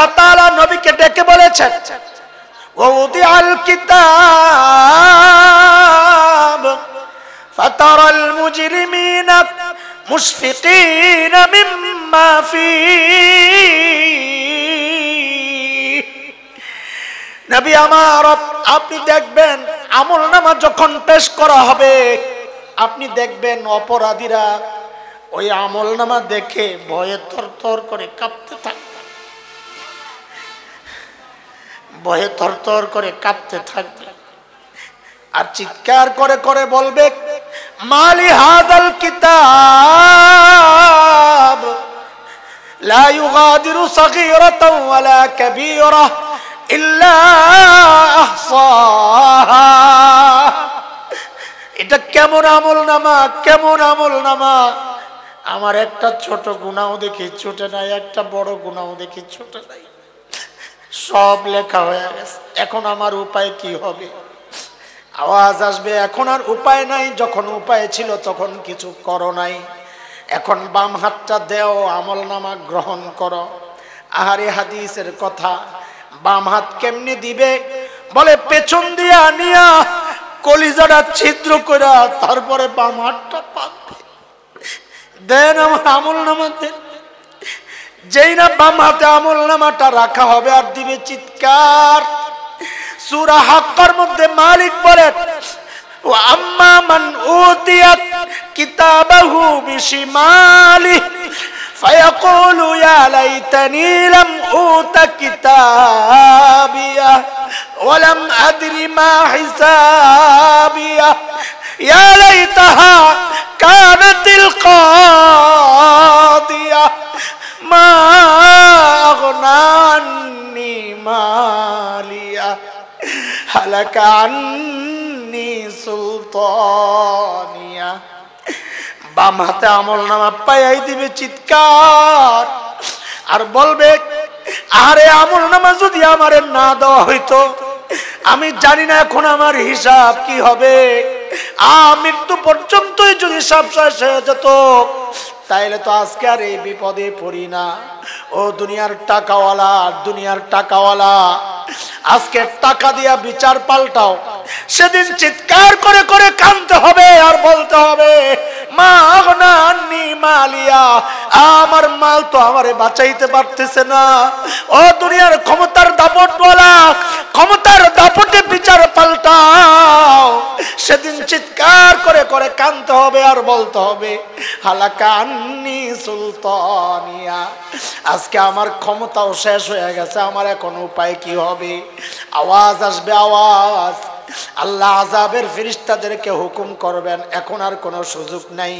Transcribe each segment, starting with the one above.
আল্লাহ তাআলা নবীকে ডেকে বলেছেন ووضع الكتاب فترى المجرمين مشفقين مما فيه নবী আমার আপনি দেখবেন আমল নামা যখন পেশ করা হবে আপনি দেখবেন অপরাধীরা ওই আমল নামা দেখে ভয়ে থর করে কাঁপতে থাকবে বহে তরতর করে কাঁপতে থাকবে। আর চিৎকার করে করে বলবে, মালি হাদাল কিতাব, লা ইউগাদিরু সাগীরাতাও ওয়ালা কাবীরা ইল্লা আহসাহা। এটা কেমন আমল নামা, কেমন আমল নামা। আমার একটা ছোট গুণাও দেখি, ছোট নাই, একটা বড় গুণাও দেখি, ছোট নাই। সব লেখা হয়ে গেছে। এখন আমার উপায় কি হবে? আওয়াজ আসবে, এখন আর উপায় নাই। যখন উপায় ছিল তখন কিছু করো নাই। এখন বাম হাতটা দেও, আমল নামা গ্রহণ করো। আহারে হাদিসের কথা, বাম হাত কেমনি দিবে? বলে, পেছন দিয়া নিয়া কলিজাটা ছিদ্র করে তারপরে বাম হাতটা পাতবে। দেন আমার আমল নামা দেন। যেই না বাম হাতে আমল নামাটা রাখা হবে আর দিবে চিৎকার সুরা হাক্কার মধ্যে মালিক বলেন ও আম্মা মান উতিয়াত কিতাবাহু বিশিমালি فيقول يا ليتني لم أوت كتابيه ولم أدر ما حسابيه يا ليتها كانت القاضية মা আগনান্নি মালিয়া হালাকা আন্নি সুলতানিয়া। বাম হাতে আমল নামা পাইয়াই দিবে চিৎকার, আর বলবে আরে আমল নামা যদি আমারে না দেওয়া হইতো, আমি জানি না এখন আমার হিসাব কি হবে। মৃত্যু পর্যন্তই যদি সব শেষ হয়ে যেত তাইলে তো আজকে আর এই বিপদে পড়ি না। ও দুনিয়ার টাকাওয়ালা দুনিয়ার টাকাওয়ালা। আজকে টাকা দিয়া বিচার পাল্টাও। সেদিন চিৎকার করে করে কানতে হবে আর বলতে হবে, মা আগনানি মালিয়া, আমার মাল তো আমারে বাঁচাইতে পারতেছে না। ও দুনিয়ার ক্ষমতার দাপটওয়ালা, ক্ষমতার দাপটে বিচার পাল্টাও। সেদিন চিৎকার করে করে কানতে হবে আর বলতে হবে হালাকান্নি সুলতানিয়া, আজকে আমার ক্ষমতাও শেষ হয়ে গেছে, আমার এখন উপায় কি হবে? আওয়াজ আসবে, আওয়াজ। আল্লাহ আজাবের ফিরিস্তাদেরকে হুকুম করবেন, এখন আর কোনো সুযোগ নাই।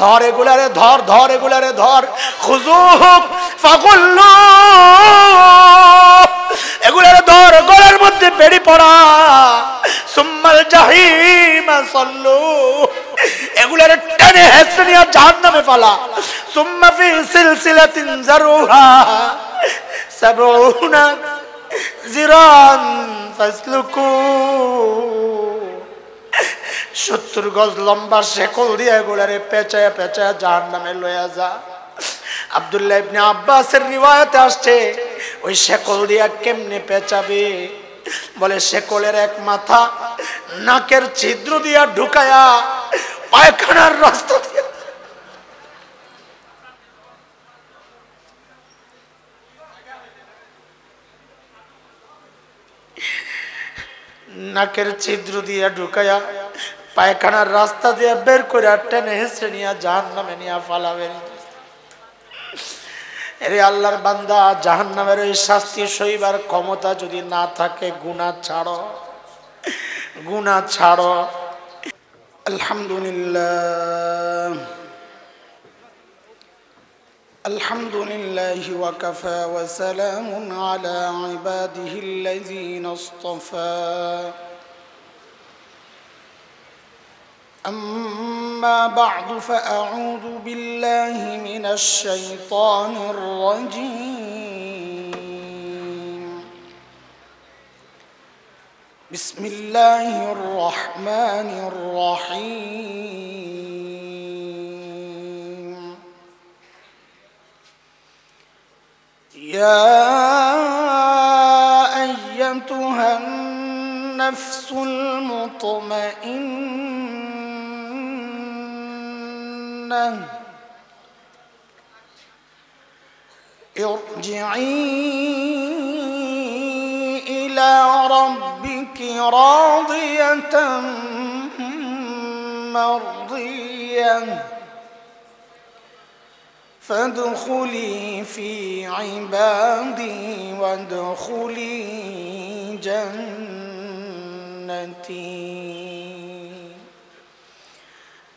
ধর এগুলারে ধর ধর এগুলারে ধর। খুজুক ফাগুল্লু এগুলারে ধর, গলার মধ্যে বেড়ি পড়া। সুম্মাল জাহিমা, সল্লু। এগুলারে টেনে হেসে নিয়ে জাহান্নামে ফালা সুম্মা ফি সিলসিলাতিন জারুহা, সাবউনা। জিরান ফাসলুকু সত্তর গজ লম্বা শেকল দিয়ে গোড়ারে পেঁচায় পেঁচায় জাহান নামে লয়া যা। আবদুল্লাহ ইবনে আব্বাসের রিওয়ায়াতে আসছে, ওই শেকল দিয়া কেমনে পেঁচাবে? বলে শেকলের এক মাথা নাকের ছিদ্র দিয়া ঢুকায়া পায়খানার রাস্তা দিয়া নাকের ছিদ্র দিয়া ঢুকায়া পায়খানার রাস্তা দিয়ে বের করে টেনে হেসে নিয়ে জাহান নামে নিয়ে ফালাবে এরে আল্লাহর বান্দা জাহান নামের ওই শাস্তি সইবার ক্ষমতা যদি না থাকে গুণা ছাড়ো। গুণা ছাড়ো। আলহামদুলিল্লাহ। الحمد لله وكفى وسلام على عباده الذين اصطفى. أما بعد فأعوذ بالله من الشيطان الرجيم. بسم الله الرحمن الرحيم. يا أيتها النفس المطمئنة. ارجعي إلى ربك راضية مرضية. فادخلي في عبادي وادخلي جنتي.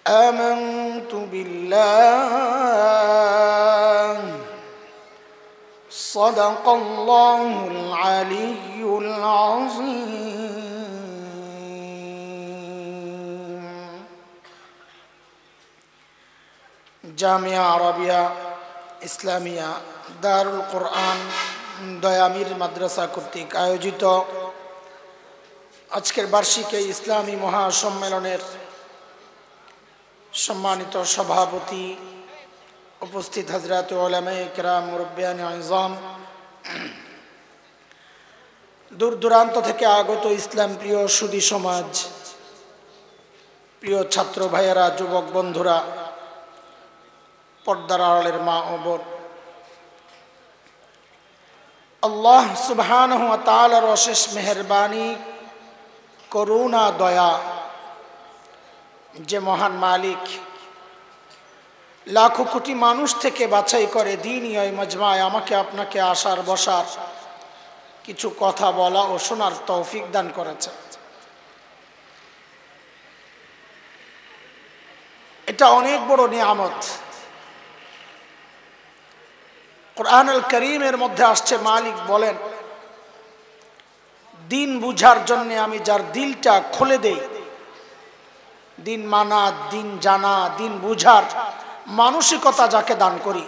آمنت بالله. صدق الله العلي العظيم. জামিয়া আরবিয়া, ইসলামিয়া, দারুল কোরআন, দয়ামির মাদ্রাসা কর্তৃক আয়োজিত আজকের বার্ষিক এই ইসলামী মহাসম্মেলনের সম্মানিত সভাপতি উপস্থিত হজরত ওলামে কেরাম আজম দূর দূরান্ত থেকে আগত ইসলাম প্রিয় সুদী সমাজ, প্রিয় ছাত্র ভাইয়েরা, যুবক বন্ধুরা পর্দার আড়ালের মা ও বোন। আল্লাহ সুবহান অশেষ মেহরবানি, করুণা, দয়া যে মহান মালিক লাখো কোটি মানুষ থেকে বাছাই করে দিন ওই মজমায় আমাকে আপনাকে আসার বসার কিছু কথা বলা ও শোনার তৌফিক দান করেছে। এটা অনেক বড় নিয়ামত। কোরআন আল করিমের মধ্যে আসছে মালিক বলেন, দিন বুঝার জন্য আমি যার দিলটা খুলে দেই, দিন মানা, দিন জানা, দিন বুঝার মানসিকতা যাকে দান করি,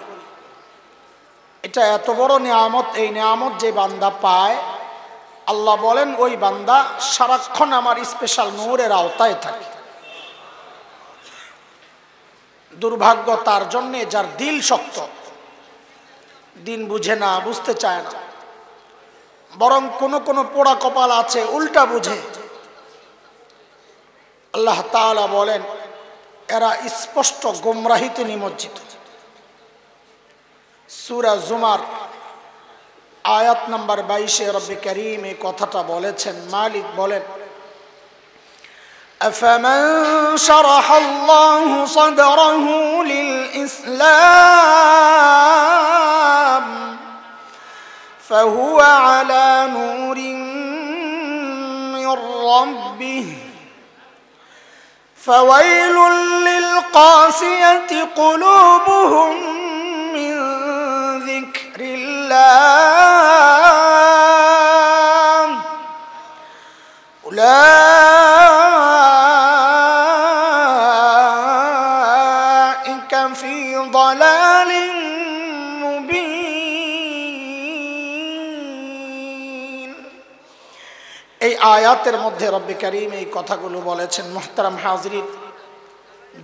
এটা এত বড় নিয়ামত, এই নিয়ামত যে বান্দা পায়, আল্লাহ বলেন ওই বান্দা সারাক্ষণ আমার স্পেশাল নূরের আওতায় থাকে। দুর্ভাগ্য তার জন্যে যার দিল শক্ত দিন বুঝে না বুঝতে চায় না বরং কোনো কোনো পোড়া কপাল আছে উল্টা বুঝে আল্লাহ তাআলা বলেন এরা স্পষ্ট গোমরাহিতে নিমজ্জিত সুরা জুমার আয়াত নাম্বার বাইশে রব্বি করিম এই কথাটা বলেছেন মালিক বলেন أفمن شرح الله صدره للإسلام فهو على نور من ربه. فويل للقاسية قلوبهم من ذكر الله. আয়াতের মধ্যে রব্বি করিম এই কথাগুলো বলেছেন, মোহতারাম হাজরিন,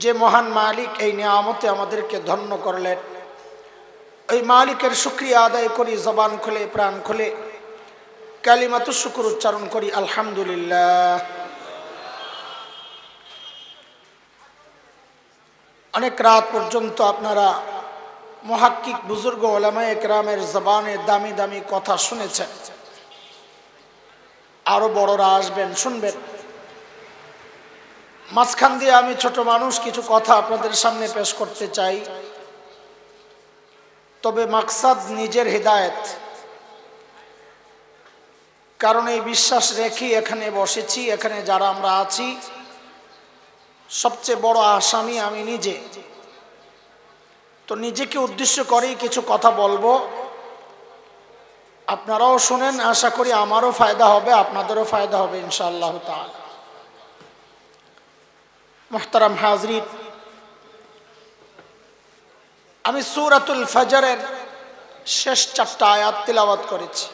যে মহান মালিক এই নিয়ামতে আমাদেরকে ধন্য করলেন। ওই মালিকের শুক্রিয়া আদায় করি, জবান খুলে, প্রাণ খুলে। কালিমাতু শুকুর উচ্চারণ করি, আলহামদুলিল্লাহ। অনেক রাত পর্যন্ত আপনারা মহাক্কিক বুজুর্গ ওলামা একরামের জবানে দামি দামি কথা শুনেছেন। আরও বড়রা আসবেন, শুনবেন। মাঝখান দিয়ে আমি ছোট মানুষ, কিছু কথা আপনাদের সামনে পেশ করতে চাই। তবে মাকসাদ নিজের হৃদায়ত। কারণ এই বিশ্বাস রেখে এখানে বসেছি, এখানে যারা আমরা আছি, সবচেয়ে বড় আসামি আমি নিজে। তো নিজেকে উদ্দেশ্য করেই কিছু কথা বলব। আপনারাও শোনেন, আশা করি আমারও ফায়দা হবে, আপনাদেরও ফায়দা হবে ইনশাআল্লাহ মোহতারাম হাজরিন, আমি সুরাতুল ফজরের শেষ চারটা আয়াত তিলাবাত করেছি।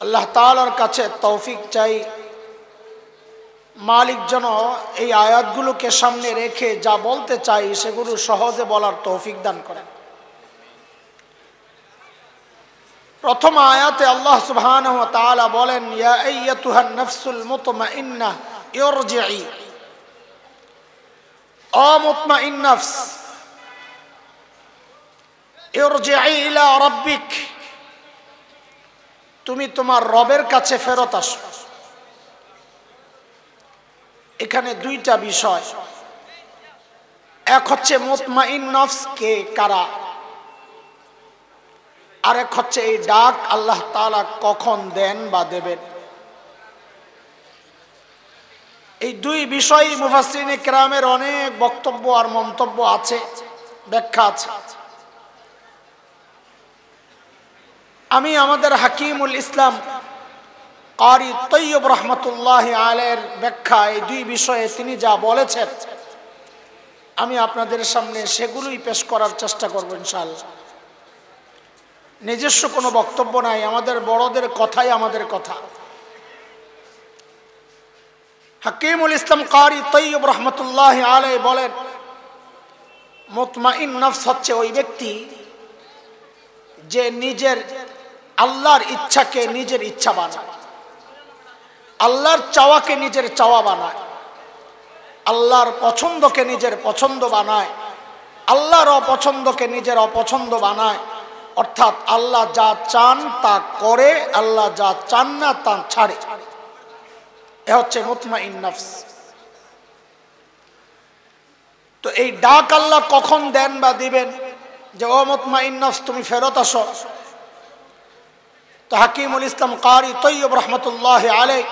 আল্লাহ তালার কাছে তৌফিক চাই। মালিক যেন এই আয়াতগুলোকে সামনে রেখে যা বলতে চাই, সেগুলো সহজে বলার তৌফিক দান করেন। প্রথম আয়াতে আল্লাহ তাআলা বলেন নাফসুল ইলা তুমি তোমার রবের কাছে ফেরত আসো। এখানে দুইটা বিষয়। এক হচ্ছে মুতমাইন নফস কে, কারা? আরেক হচ্ছে এই ডাক, আল্লাহ তালা কখন দেন বা দেবেন? এই দুই বিষয় মুফাসিন কেরামের অনেক বক্তব্য আর মন্তব্য আছে, ব্যাখ্যা আছে। আমি আমাদের হাকিমুল ইসলাম কারি তৈয়ব রহমতুল্লাহ আলের ব্যাখ্যা, এই দুই বিষয়ে তিনি যা বলেছেন, আমি আপনাদের সামনে সেগুলোই পেশ করার চেষ্টা করব ইনশাল্লাহ নিজস্ব কোনো বক্তব্য নাই, আমাদের বড়দের কথাই আমাদের কথা। হাকিমুল ইসলাম কারি তৈয়ব রহমতুল্লাহ আলাই বলেন, মোতমাইন নফস হচ্ছে ওই ব্যক্তি যে নিজের আল্লাহর ইচ্ছাকে নিজের ইচ্ছা বানায়, আল্লাহর চাওয়াকে নিজের চাওয়া বানায়, আল্লাহর পছন্দকে নিজের পছন্দ বানায়, আল্লাহর অপছন্দকে নিজের অপছন্দ বানায় অর্থাৎ আল্লাহ যা চান তা করে, আল্লাহ যা চান না তা ছাড়ে। এ হচ্ছে মুতমাইন নফস। তো এই ডাক আল্লাহ কখন দেন বা দিবেন? যে, ও মুতমাইন নফস, তুমি ফেরত আসো। তো হাকিমুল ইসলাম কারি তৈয়ব রহমতুল্লাহ আলে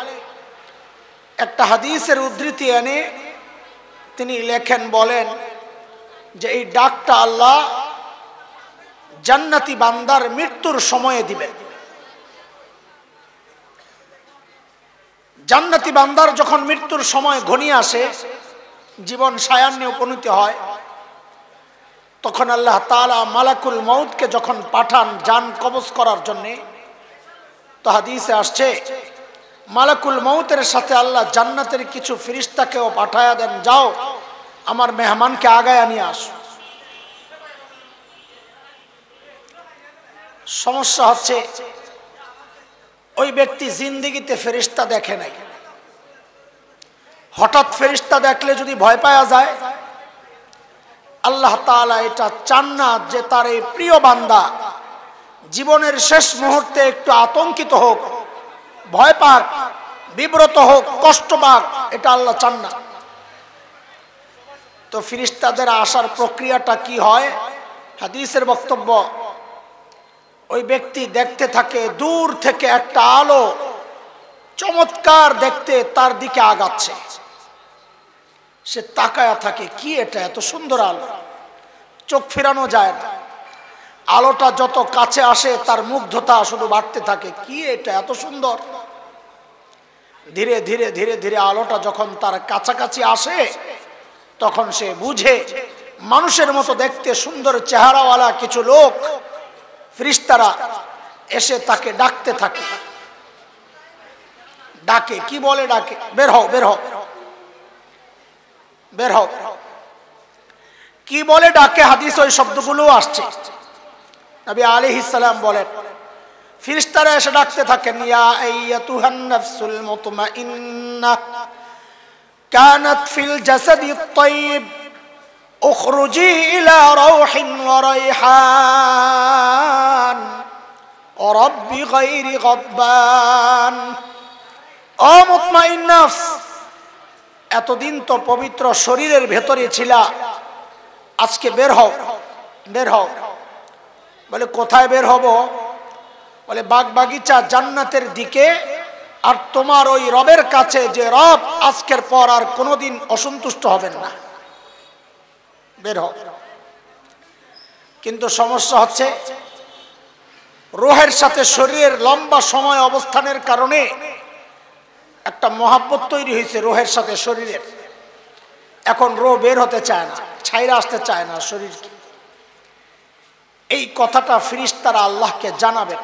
একটা হাদিসের উদ্ধৃতি এনে তিনি লেখেন, বলেন যে, এই ডাকটা আল্লাহ জান্নাতি বান্দার মৃত্যুর সময়ে দিবেন জান্নাতি বান্দার যখন মৃত্যুর সময় ঘনিয়ে আসে, জীবন সায়ান্নে উপনীত হয়, তখন আল্লাহ তালা মালাকুল মৌদকে যখন পাঠান যান কবজ করার জন্যে, তো হাদিসে আসছে, মালাকুল মৌতের সাথে আল্লাহ জান্নাতের কিছু ফিরিস্তাকেও পাঠায়া দেন, যাও, আমার মেহমানকে আগায় নিয়ে আস। সমস্যা হচ্ছে, ওই ব্যক্তি জিন্দিগিতে ফেরিস্তা দেখে নাই। হঠাৎ ফেরিস্তা দেখলে যদি ভয় পাওয়া যায়, আল্লাহ তাআলা এটা চান না যে তার এই প্রিয় বান্দা জীবনের শেষ মুহূর্তে একটু আতঙ্কিত হোক, ভয় পাক, বিব্রত হোক, কষ্ট পাক, এটা আল্লাহ চান না। তো ফিরিস্তাদের আসার প্রক্রিয়াটা কি হয়? হাদিসের বক্তব্য ওই ব্যক্তি দেখতে থাকে, দূর থেকে একটা আলো চমৎকার দেখতে তার দিকে আগাচ্ছে। সে তাকায়া থাকে, কি এটা, এত সুন্দর আলো। চোখ ফেরানো যায় না। আলোটা যত কাছে আসে, তার মুগ্ধতা শুধু বাড়তে থাকে, কি এটা, এত সুন্দর। ধীরে ধীরে ধীরে ধীরে আলোটা যখন তার কাছাকাছি আসে, তখন সে বুঝে, মানুষের মতো দেখতে সুন্দর চেহারাওয়ালা কিছু লোক ফ্রিস্তারা এসে তাকে ডাকতে থাকে ডাকে কি বলে ডাকে বের হও বের হও বের হও কি বলে ডাকে হাদিস ওই শব্দগুলো আসছে নবী আলাইহিস সালাম বলেন ফিরিস্তারা এসে ডাকতে থাকেন ইয়া আইয়াতুহান নাফসুল মুতমাইন্নাহ কানাত ফিল জাসাদি الطيب اخرجي الى روح وريحان ورب غير غضبان ও মুতমাইন নফস এতদিন তো পবিত্র শরীরের ভেতরে ছিলা আজকে বের হও বের হও বলে কোথায় বের হব বলে বাগ বাগিচা জান্নাতের দিকে আর তোমার ওই রবের কাছে যে রব আজকের পর আর কোনোদিন অসন্তুষ্ট হবেন না বের হ কিন্তু সমস্যা হচ্ছে রোহের সাথে শরীরের লম্বা সময় অবস্থানের কারণে একটা মহাব্বত তৈরি হয়েছে রোহের সাথে শরীরের। এখন রো বের হতে চায় না, ছাইরা আসতে চায় না শরীরকে। এই কথাটা ফিরিস তারা আল্লাহকে জানাবেন।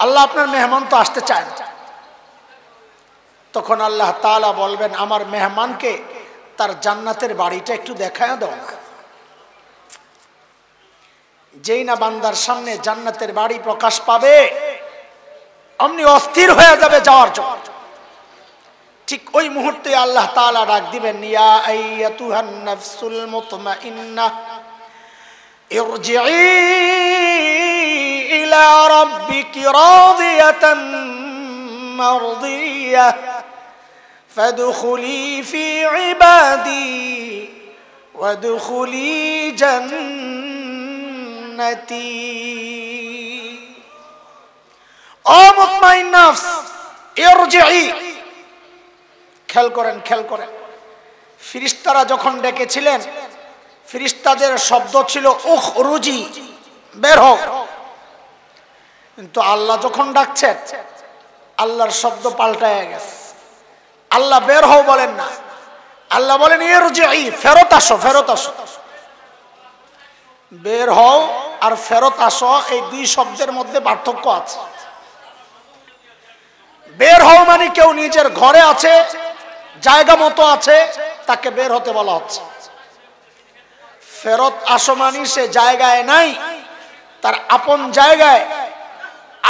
আল্লাহ আপনার মেহমান তো আসতে চায় না। তখন আল্লাহ তালা বলবেন, আমার মেহমানকে তার জান্নাতের বাড়িটা একটু দেখায় দাও না। যেই না বান্দার সামনে জান্নাতের বাড়ি প্রকাশ পাবে অমনি অস্থির হয়ে যাবে যাওয়ার জন্য ঠিক ওই মুহূর্তে আল্লাহ তাআলা ডাক দিবেন ইয়া আইয়াতুহান নাফসুল মুতমাইন্না ارجعي إلى ربك راضية مرضية فادخلي في عبادي وادخلي জান্নাতি। ও মুতমাইন নাফস ইরজিই খেল করেন খেল করেন। ফেরেশতারা যখন ডেকেছিলেন ফেরেশতাদের শব্দ ছিল উখরুজি বের হও। কিন্তু আল্লাহ যখন ডাকছেন, আল্লাহর শব্দ পাল্টায় গেছে। আল্লাহ বের হও বলেন না। আল্লাহ বলেন ইরজিই ফেরত আসো ফেরত আসো। বের হও। আর ফেরত আসো, এই দুই শব্দের মধ্যে পার্থক্য আছে। বের হও মানে কেউ নিজের ঘরে আছে, জায়গা মতো আছে, তাকে বের হতে বলা হচ্ছে। ফেরত আসো মানে সে জায়গায় নাই, তার আপন জায়গায়,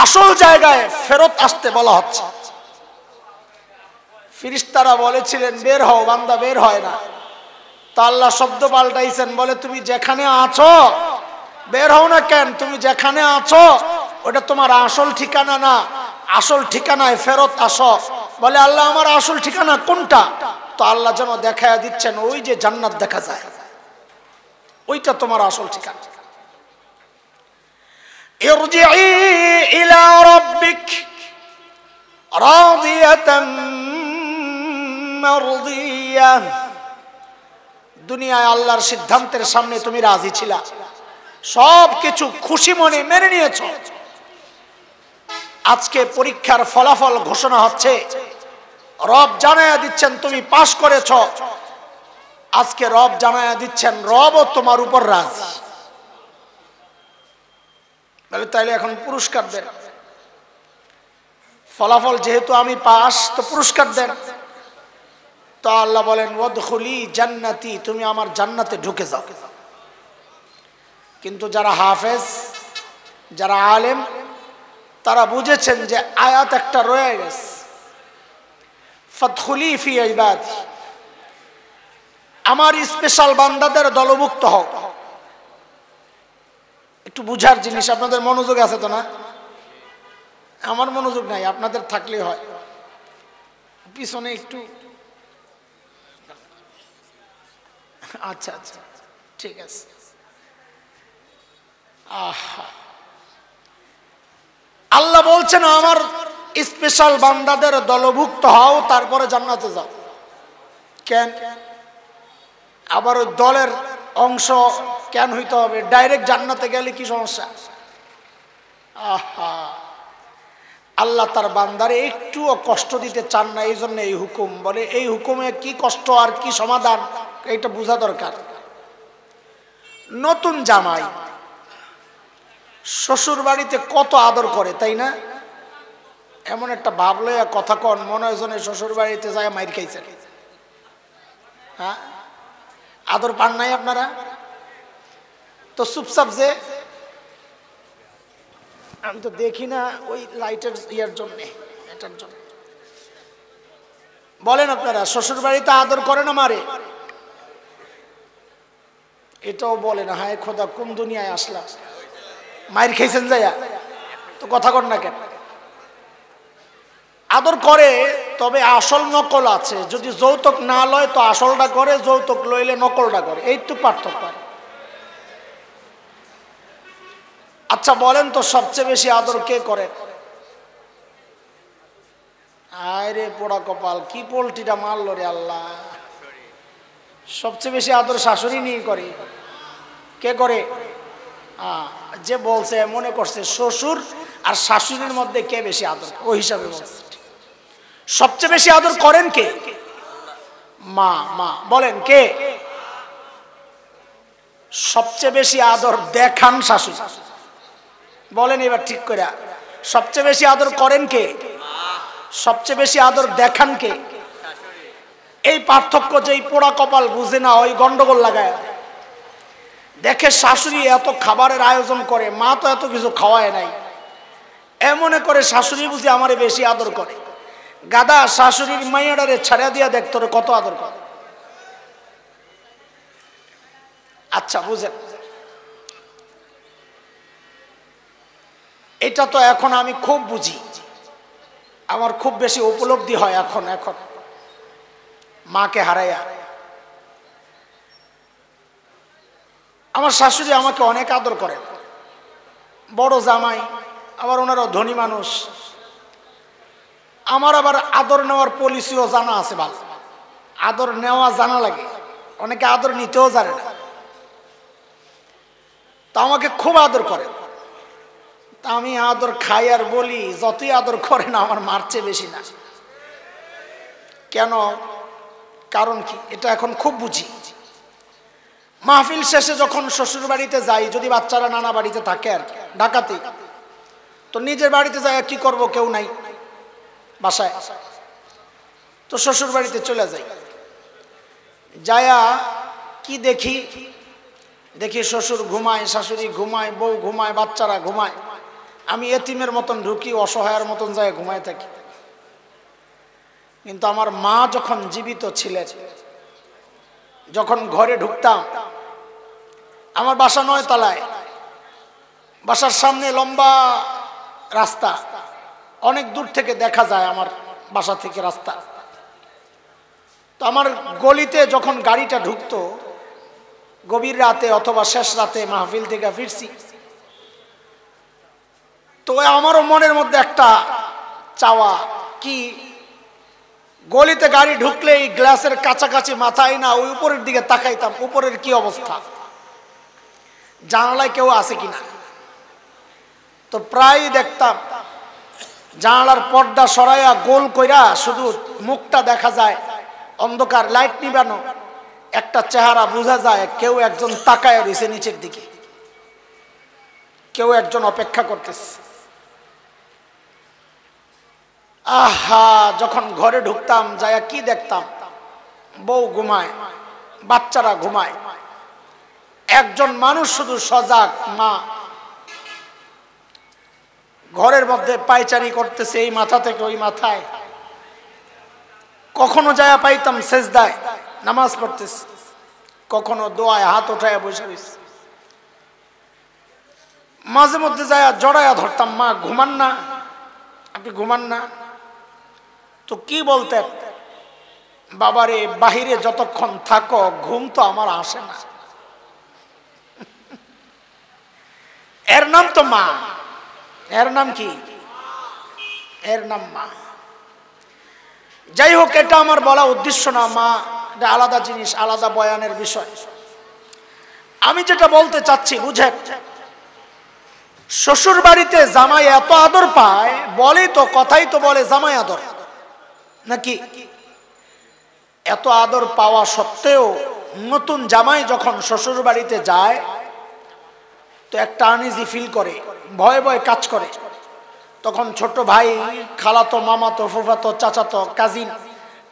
আসল জায়গায় ফেরত আসতে বলা হচ্ছে। ফিরিস্তারা বলেছিলেন, বের হও, বান্দা বের হয় না। তা আল্লাহ শব্দ পাল্টাইছেন, বলে, তুমি যেখানে আছো বের হও না কেন? তুমি যেখানে আছো ওটা তোমার আসল ঠিকানা না। আসল ঠিকানায় ফেরত আস। বলে, আল্লাহ, আমার আসল ঠিকানা কোনটা? তো আল্লাহ যেন দেখা দিচ্ছেন, ওই যে জান্নাত দেখা যায়। ওইটা তোমার আসল ঠিকানা। দুনিয়ায় আল্লাহর সিদ্ধান্তের সামনে তুমি রাজি ছিলা। সব কিছু খুশি মনে মেনে নিয়েছ। আজকে পরীক্ষার ফলাফল ঘোষণা হচ্ছে, রব জানায়া দিচ্ছেন তুমি পাশ করেছ। আজকে রব জানায়া দিচ্ছেন রবও তোমার উপর রাজি। বলে তাইলে এখন পুরস্কার দেন। ফলাফল যেহেতু আমি পাস তো পুরস্কার দেন। তো আল্লাহ বলেন ওদখুলি জান্নাতি, তুমি আমার জান্নাতে ঢুকে যাও। কিন্তু যারা হাফেজ, যারা আলেম, তারা বুঝেছেন যে আয়াত একটা রয়ে গেছে। ফতখুলি ফি ইবাদ। আমার স্পেশাল বান্দাদের দলভুক্ত হও। একটু বুঝার জিনিস, আপনাদের মনোযোগ আছে তো না? আমার মনোযোগ নাই, আপনাদের থাকলে হয়। পিছনে একটু। আচ্ছা আচ্ছা ঠিক আছে। আল্লাহ বলছেন, আমার স্পেশাল বান্দাদের দলভুক্ত হও, তারপরে জান্নাতে যাও। কেন? আবার ওই দলের অংশ কেন হইতে হবে? ডাইরেক্ট জান্নাতে গেলে কি সমস্যা? আহা। আল্লাহ তার বান্দারে একটুও কষ্ট দিতে চান না, এই জন্য এই হুকুম বলে। এই হুকুমে কি কষ্ট আর কি সমাধান এটা বোঝা দরকার। নতুন জামাই শ্বশুর বাড়িতে কত আদর করে, তাই না? এমন একটা ভাব লইয়া কথা কন, মনে হয় শ্বশুর বাড়িতে যায় মাইর খাইছেন। হ্যাঁ? আদর পান নাই আপনারা? তো চুপচাপ যে, আমি তো দেখি না ওই লাইটের ইয়ার জন্যে, এটার জন্য। বলেন আপনারা, শ্বশুর বাড়িতে আদর করে না মারে? এটাও বলে না, হায় খোদা, কোন দুনিয়ায় আসলাম? মায়ের খেয়েছেন যাইয়া। তো কথা কর না কেন? আদর করে, তবে আসল নকল আছে। যদি যৌতুক না লয়, তো আসলটা করে, যৌতুক লইলে নকলটা করে। এই তো পার্থক্য। আচ্ছা বলেন তো সবচেয়ে বেশি আদর কে করে? আরে পোড়া কপাল, কি পোলট্রিটা মারলো রে আল্লাহ। সবচেয়ে বেশি আদর শাশুড়ি নিয়ে করে। কে করে? যে বলছে, মনে করছে শ্বশুর আর শাশুড়ির মধ্যে কে বেশি আদর ওই হিসাবে বলছে। সবচেয়ে বেশি আদর করেন কে? মা মা। বলেন কে? সবচেয়ে বেশি আদর দেখান শাশুড়ি। বলেন এবার ঠিক করে। সবচেয়ে বেশি আদর করেন কে? সবচেয়ে বেশি আদর দেখান কে? এই পার্থক্য যে পোড়া কপাল বুঝে না, ওই গন্ডগোল লাগায়। দেখে শাশুড়ি এত খাবারের আয়োজন করে, মা তো এত কিছু খাওয়ায় নাই। এমনে করে শাশুড়ি বুঝি আমারে বেশি আদর করে। গাদা, শাশুড়ির মাইয়াডারে ছাড়া দিয়া দেখতো কত আদর করে। আচ্ছা বুঝেন। এটা তো এখন আমি খুব বুঝি। আমার খুব বেশি উপলব্ধি হয় এখন এখন। মাকে হারাইয়া। আমার শাশুড়ি আমাকে অনেক আদর করে। বড় জামাই, আবার ওনারও ধনী মানুষ। আমার আবার আদর নেওয়ার পলিসিও জানা আছে ভালো। আদর নেওয়া জানা লাগে। অনেকে আদর নিতেও জানে না। তা আমাকে খুব আদর করে। তা আমি আদর খাই আর বলি, যতই আদর করে না আমার মারছে বেশি না। কেন? কারণ কি? এটা এখন খুব বুঝি। মাহফিল শেষে যখন শ্বশুর বাড়িতে যাই, যদি বাচ্চারা নানা বাড়িতে থাকে আর ঢাকাতে তো নিজের বাড়িতে যাই কি করব কেউ নাই বাসায়। তো শ্বশুর বাড়িতে চলে যাই। যায়া কি দেখি? দেখি শ্বশুর ঘুমায়, শাশুড়ি ঘুমায়, বউ ঘুমায়, বাচ্চারা ঘুমায়। আমি এতিমের মতন ঢুকি, অসহায়ের মতন যায় ঘুমায় থাকি। কিন্তু আমার মা যখন জীবিত ছিলেন যখন ঘরে ঢুকতাম, আমার বাসা নয় তলায় বাসার সামনে লম্বা রাস্তা, অনেক দূর থেকে দেখা যায় আমার বাসা থেকে রাস্তা। তো আমার গলিতে যখন গাড়িটা ঢুকতো, গভীর রাতে অথবা শেষ রাতে মাহফিল থেকে ফিরছি, তো আমারও মনের মধ্যে একটা চাওয়া, কি গলিতে গাড়ি ঢুকলে এই গ্লাসের কাছাকাছি মাথায় না, ওই উপরের দিকে তাকাইতাম, উপরের কি অবস্থা? জানালায় কেউ আছে কিনা তো প্রায় দেখতাম, জানালার পর্দা সরাইয়া গোল কইরা শুধু মুখটা দেখা যায়, অন্ধকার, লাইট নিবানো, একটা চেহারা বোঝা যায়, কেউ একজন তাকায় রয়েছে নিচের দিকে। কেউ একজন অপেক্ষা করতেছে। আহা, যখন ঘরে ঢুকতাম, যায়া কি দেখতাম? বউ ঘুমায়, বাচ্চারা ঘুমায়। একজন মানুষ শুধু সজাগ, মা। ঘরের মধ্যে পায়চারি করতেছে এই মাথা থেকে ওই মাথায়। কখনো যায় পাইতাম শেষ সেজদায়, নামাজ পড়তেছে। কখনো দোয়ায় হাত ওঠায় বসে রয়েছে মাঝে মধ্যে যায় জড়াইয়া ধরতাম, মা, ঘুমান না, আপনি ঘুমান না। তো কি বলতেন? বাবারে, বাহিরে যতক্ষণ থাকো, ঘুম তো আমার আসে না। এর নাম তো মা। এর নাম কি? এর নাম মা। যাই হোক, এটা আমার বলা উদ্দেশ্য না, মা। এটা আলাদা জিনিস, আলাদা বয়ানের বিষয়। আমি যেটা বলতে চাচ্ছি, বুঝেন? শ্বশুর বাড়িতে জামাই এত আদর পায় বলে তো, কথাই তো বলে জামাই আদর। নাকি? এত আদর পাওয়া সত্ত্বেও নতুন জামাই যখন শ্বশুর বাড়িতে যায়, তো একটা আনইজি ফিল করে, ভয় ভয় কাজ করে। তখন ছোট ভাই, খালাতো মামাতো, ফুফাতো, চাচাতো কাজিন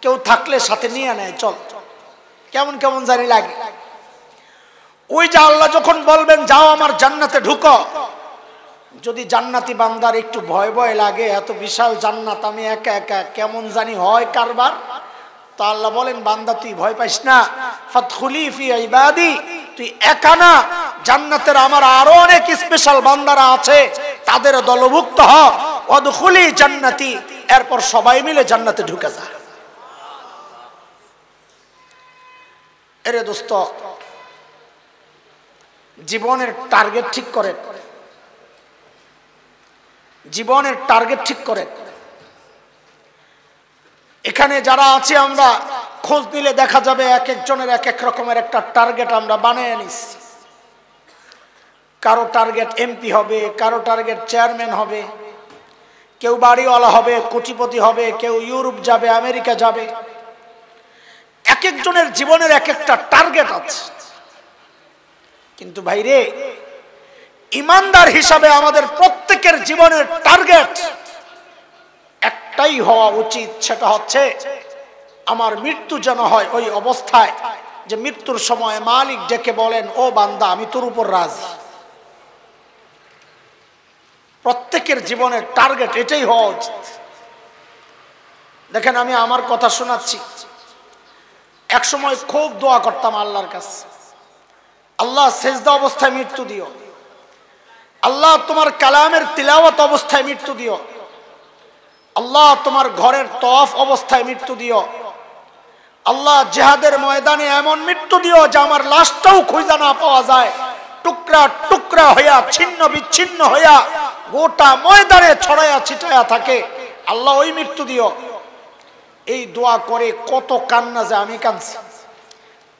কেউ থাকলে সাথে নিয়ে নেয়, চল। কেমন কেমন জানি লাগে। ওই যে আল্লাহ যখন বলবেন, যাও আমার জান্নাতে ঢুকো। যদি জান্নাতি বান্দার একটু ভয় ভয় লাগে, এত বিশাল জান্নাত, আমি একা একা, কেমন জানি হয় কারবার? তো আল্লাহ বলেন, বান্দা, তুই ভয় পাইস না। ফি ইবাদি, তুই একা না। জান্নাতের আমার আরও অনেক স্পেশাল বান্দারা আছে, তাদের দলভুক্ত হ। অদখুলি জান্নাতি, এরপর সবাই মিলে জান্নাতে ঢুকে যা। এরে দোস্ত, জীবনের টার্গেট ঠিক করে জীবনের টার্গেট ঠিক করে। এখানে যারা আছে আমরা, খোঁজ নিলে দেখা যাবে এক একজনের এক এক রকমের একটা টার্গেট আমরা বানিয়ে নিচ্ছি কারও টার্গেট এমপি হবে, কারও টার্গেট চেয়ারম্যান হবে, কেউ বাড়িওয়ালা হবে, কোটিপতি হবে, কেউ ইউরোপ যাবে, আমেরিকা যাবে। এক একজনের জীবনের এক একটা টার্গেট আছে। কিন্তু ভাইরে ইমানদার হিসাবে আমাদের প্রত্যেকের জীবনের টার্গেট একটাই হওয়া উচিত, সেটা হচ্ছে আমার মৃত্যু যেন হয় ওই অবস্থায় যে মৃত্যুর সময় মালিক ডেকে বলেন, ও বান্দা, আমি তোর উপর রাজি। প্রত্যেকের জীবনের টার্গেট এটাই হওয়া উচিত। দেখেন, আমি আমার কথা শোনাচ্ছি। এক সময় খুব দোয়া করতাম আল্লাহর কাছে। আল্লাহ শেষদা অবস্থায় মৃত্যু দিও। আল্লাহ তোমার কালামের তিলাওয়াত অবস্থায় মৃত্যু দিও। আল্লাহ তোমার ঘরের তফ অবস্থায় মৃত্যু দিও। আল্লাহ জেহাদের ময়দানে এমন মৃত্যু দিও যে আমার লাশটাও খুঁজা না পাওয়া যায়। টুকরা টুকরা হইয়া, ছিন্ন বিচ্ছিন্ন হইয়া, গোটা ময়দানে ছড়াইয়া ছিটাইয়া থাকে। আল্লাহ ওই মৃত্যু দিও। এই দোয়া করে কত কান্না যে আমি কাঁদছি।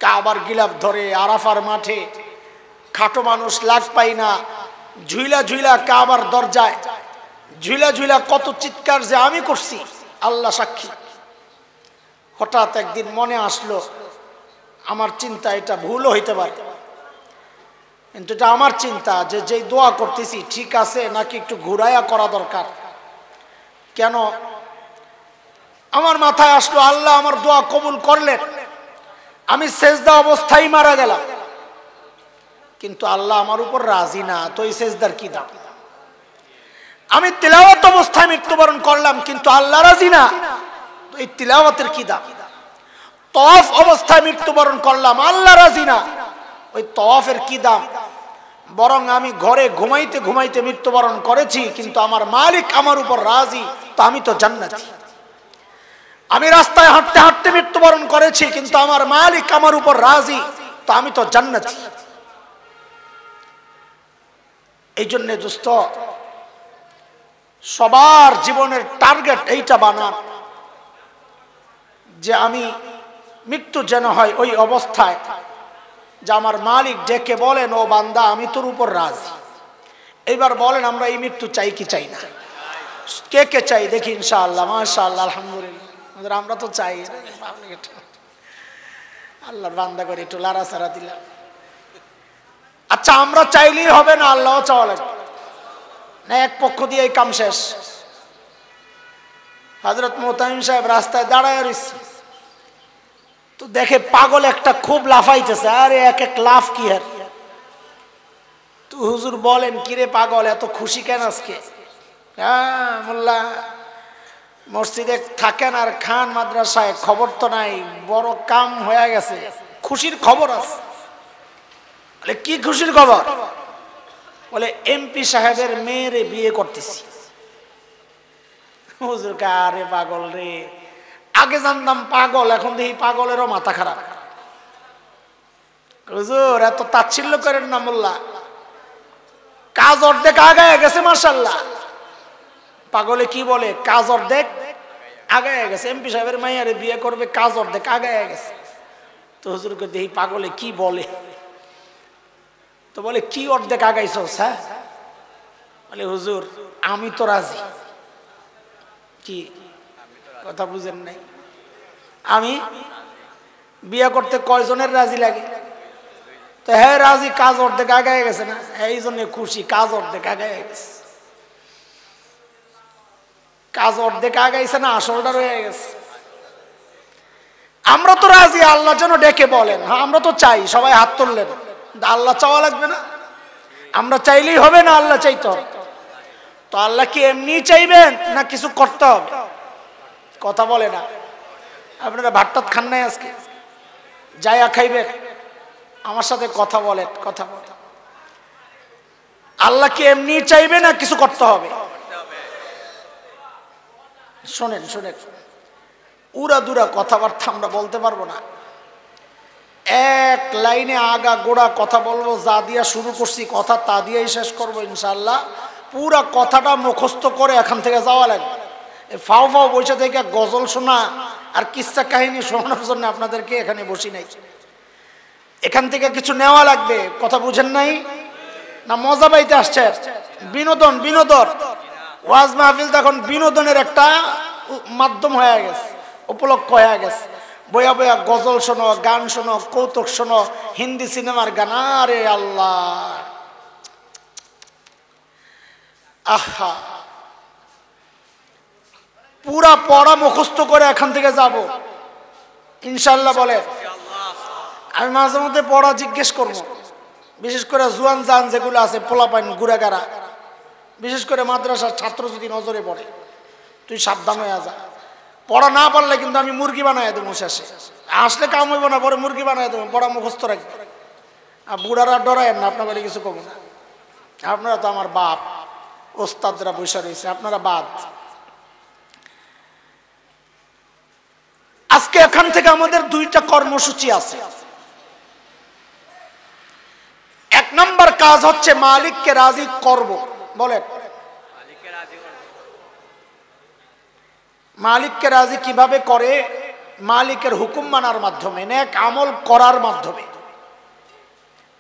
কাবার গিলাপ ধরে আরাফার মাঠে খাটো মানুষ লাগ পাই না। ঝুইলা ঝুইলা কাবার দরজায়, ঝুইলা ঝুইলা কত চিৎকার যে আমি করছি, আল্লাহ সাক্ষী। হঠাৎ একদিন মনে আসলো, আমার চিন্তা এটা ভুলও হইতে পারে। কিন্তু এটা আমার চিন্তা যে যেই দোয়া করতেছি, ঠিক আছে নাকি একটু ঘুরাইয়া করা দরকার? কেন? আমার মাথায় আসলো, আল্লাহ আমার দোয়া কবুল করলেন। আমি সেজদা অবস্থায় মারা গেলাম। কিন্তু আল্লাহ আমার উপর রাজি না। তো এই সেজদার কি দাম? আমি তিলাওয়াত অবস্থায় মৃত্যুবরণ করলাম, কিন্তু আল্লাহ রাজি না। তো এই তিলাওয়াতের কি দাম? তফ অবস্থায় মৃত্যুবরণ করলাম, আল্লাহ রাজি না। ওই তফের কি দাম? বরং আমি ঘরে ঘুমাইতে ঘুমাইতে মৃত্যুবরণ করেছি, কিন্তু আমার মালিক আমার উপর রাজি, তো আমি তো জান্নাতি। আমি রাস্তায় হাঁটতে হাঁটতে মৃত্যুবরণ করেছি, কিন্তু আমার মালিক আমার উপর রাজি, তো আমি তো জান্নাতি। এই জন্য দোস্ত, সবার জীবনের টার্গেট এইটা বানান যে আমি মৃত্যু যেন হয় ওই অবস্থায়, যে আমার মালিক ডেকে বলেন, ও বান্দা, আমি তোর উপর রাজি। এইবার বলেন, আমরা এই মৃত্যু চাই কি চাই না? কে কে চাই? দেখি ইনশাআল্লাহ, মাশাআল্লাহ, আলহামদুলিল্লাহ। আমরা তো চাই। আল্লাহর বান্দা করে একটু লাড়া সারা দিলাম। আচ্ছা আমরা চাইলেই হবে না, আল্লাহ চাওয়া লাগবে না, এক পক্ষ দিয়ে এই কাম শেষ। হজরত মোতামিম সাহেব রাস্তায় দাঁড়ায় রয়েছে তো দেখে পাগল একটা খুব লাফাইতেছে, আরে এক এক লাফ কি হার তো হুজুর বলেন, কিরে পাগল, এত খুশি কেন আজকে? হ্যাঁ মোল্লা, মসজিদে থাকেন আর খান মাদ্রাসায় খবর তো নাই, বড় কাম হয়ে গেছে। খুশির খবর আছে। বলে, কি খুশির খবর? বলে, এমপি সাহেবের মেয়েরে বিয়ে করতেছি। হুজুর আরে পাগল রে, আগে জানতাম পাগল, এখন দেখি পাগলেরও মাথা খারাপ। হুজুর, এত তাচ্ছিল্য করেন না মোল্লা। কাজ অর্ধেক আগায় গেছে মার্শাল্লাহ পাগলে কি বলে, কাজ অর্ধেক আগায় গেছে, এমপি সাহেবের মাইয়ারে বিয়ে করবে, কাজ অর্ধেক আগায় গেছে। তো হুজুরকে দেখি পাগলে কি বলে। তো বলে, কি অর্ধেক আগাইছ হ্যাঁ? বলে, হুজুর, আমি তো রাজি। কি? কথা বুঝেন নাই। আমি? বিয়ে করতে কয়জনের রাজি লাগে? তো হ্যাঁ রাজি, কাজ অর্ধেক আগায় গেছে না? এই জন্য খুশি, কাজ অর্ধেক আগায় গেছে। কাজ অর্ধেক আগাইছে না, আসলটা রয়ে গেছে। আমরা তো রাজি, আল্লাহ যেন ডেকে বলেন। হ্যাঁ আমরা তো চাই, সবাই হাত তুললেন। আল্লাহ চাওয়া লাগবে না। আমরা চাইলেই হবে না আল্লাহ চাইতে। হবে তো আল্লাহ কি এমনি চাইবেন না কিছু করতে হবে? কথা বলে না। আপনারা ভাতটাত খান নাই আজকে? যাইয়া খাইবেন। আমার সাথে কথা বলেন কথা বলেন। আল্লাহ কি এমনি চাইবে না কিছু করতে হবে? শোনেন শোনেন। উড়া দুরা কথাবার্তা আমরা বলতে পারব না। এক লাইনে আগা গোড়া কথা বলব, যা দিয়া শুরু করছি কথা, তা দিয়েই শেষ করব ইনশাল্লাহ পুরা কথাটা মুখস্থ করে এখান থেকে যাওয়া লাগবে। ফাও ফাও বসে থেকে গজল শোনা আর কিস্সা কাহিনী শোনানোর জন্য আপনাদেরকে এখানে বসি নাই। এখান থেকে কিছু নেওয়া লাগবে, কথা বুঝেন নাই? না, মজা পাইতে আসছে। বিনোদন বিনোদন। ওয়াজ মাহফিল তখন বিনোদনের একটা মাধ্যম হয়ে গেছে, উপলক্ষ হয়ে গেছে। বয়া বয়া গজল শোনো, গান শোনো, কৌতুক শোনো, হিন্দি সিনেমার গান, আরে আল্লাহ। আহা। পুরা পড়া মুখস্থ করে এখান থেকে যাব। ইনশাল্লাহ বলে। আমি মাঝে মধ্যে পড়া জিজ্ঞেস করব। বিশেষ করে জুয়ান জান যেগুলো আছে, পোলাপাইন, গুড়াগাড়া। বিশেষ করে মাদ্রাসার ছাত্র যদি নজরে পড়ে, তুই সাবধান হয়ে যা। পড়া না পারলে কিন্তু আমি মুরগি বানাই দেবো শেষে। আসলে কাম হইব না, পরে মুরগি বানাই দেবো, পড়া মুখস্থ রাখবে আর বুড়ারা ডরায়েন না, আপনার বাড়ি কিছু কম না। আপনারা তো আমার বাপ, ওস্তাদরা বসে রয়েছে, আপনারা বাদ। আজকে এখান থেকে আমাদের দুইটা কর্মসূচি আছে। এক নম্বর কাজ হচ্ছে মালিককে রাজি করব, বলেন। মালিককে রাজি কীভাবে করে? মালিকের হুকুম মানার মাধ্যমে, নেক আমল করার মাধ্যমে।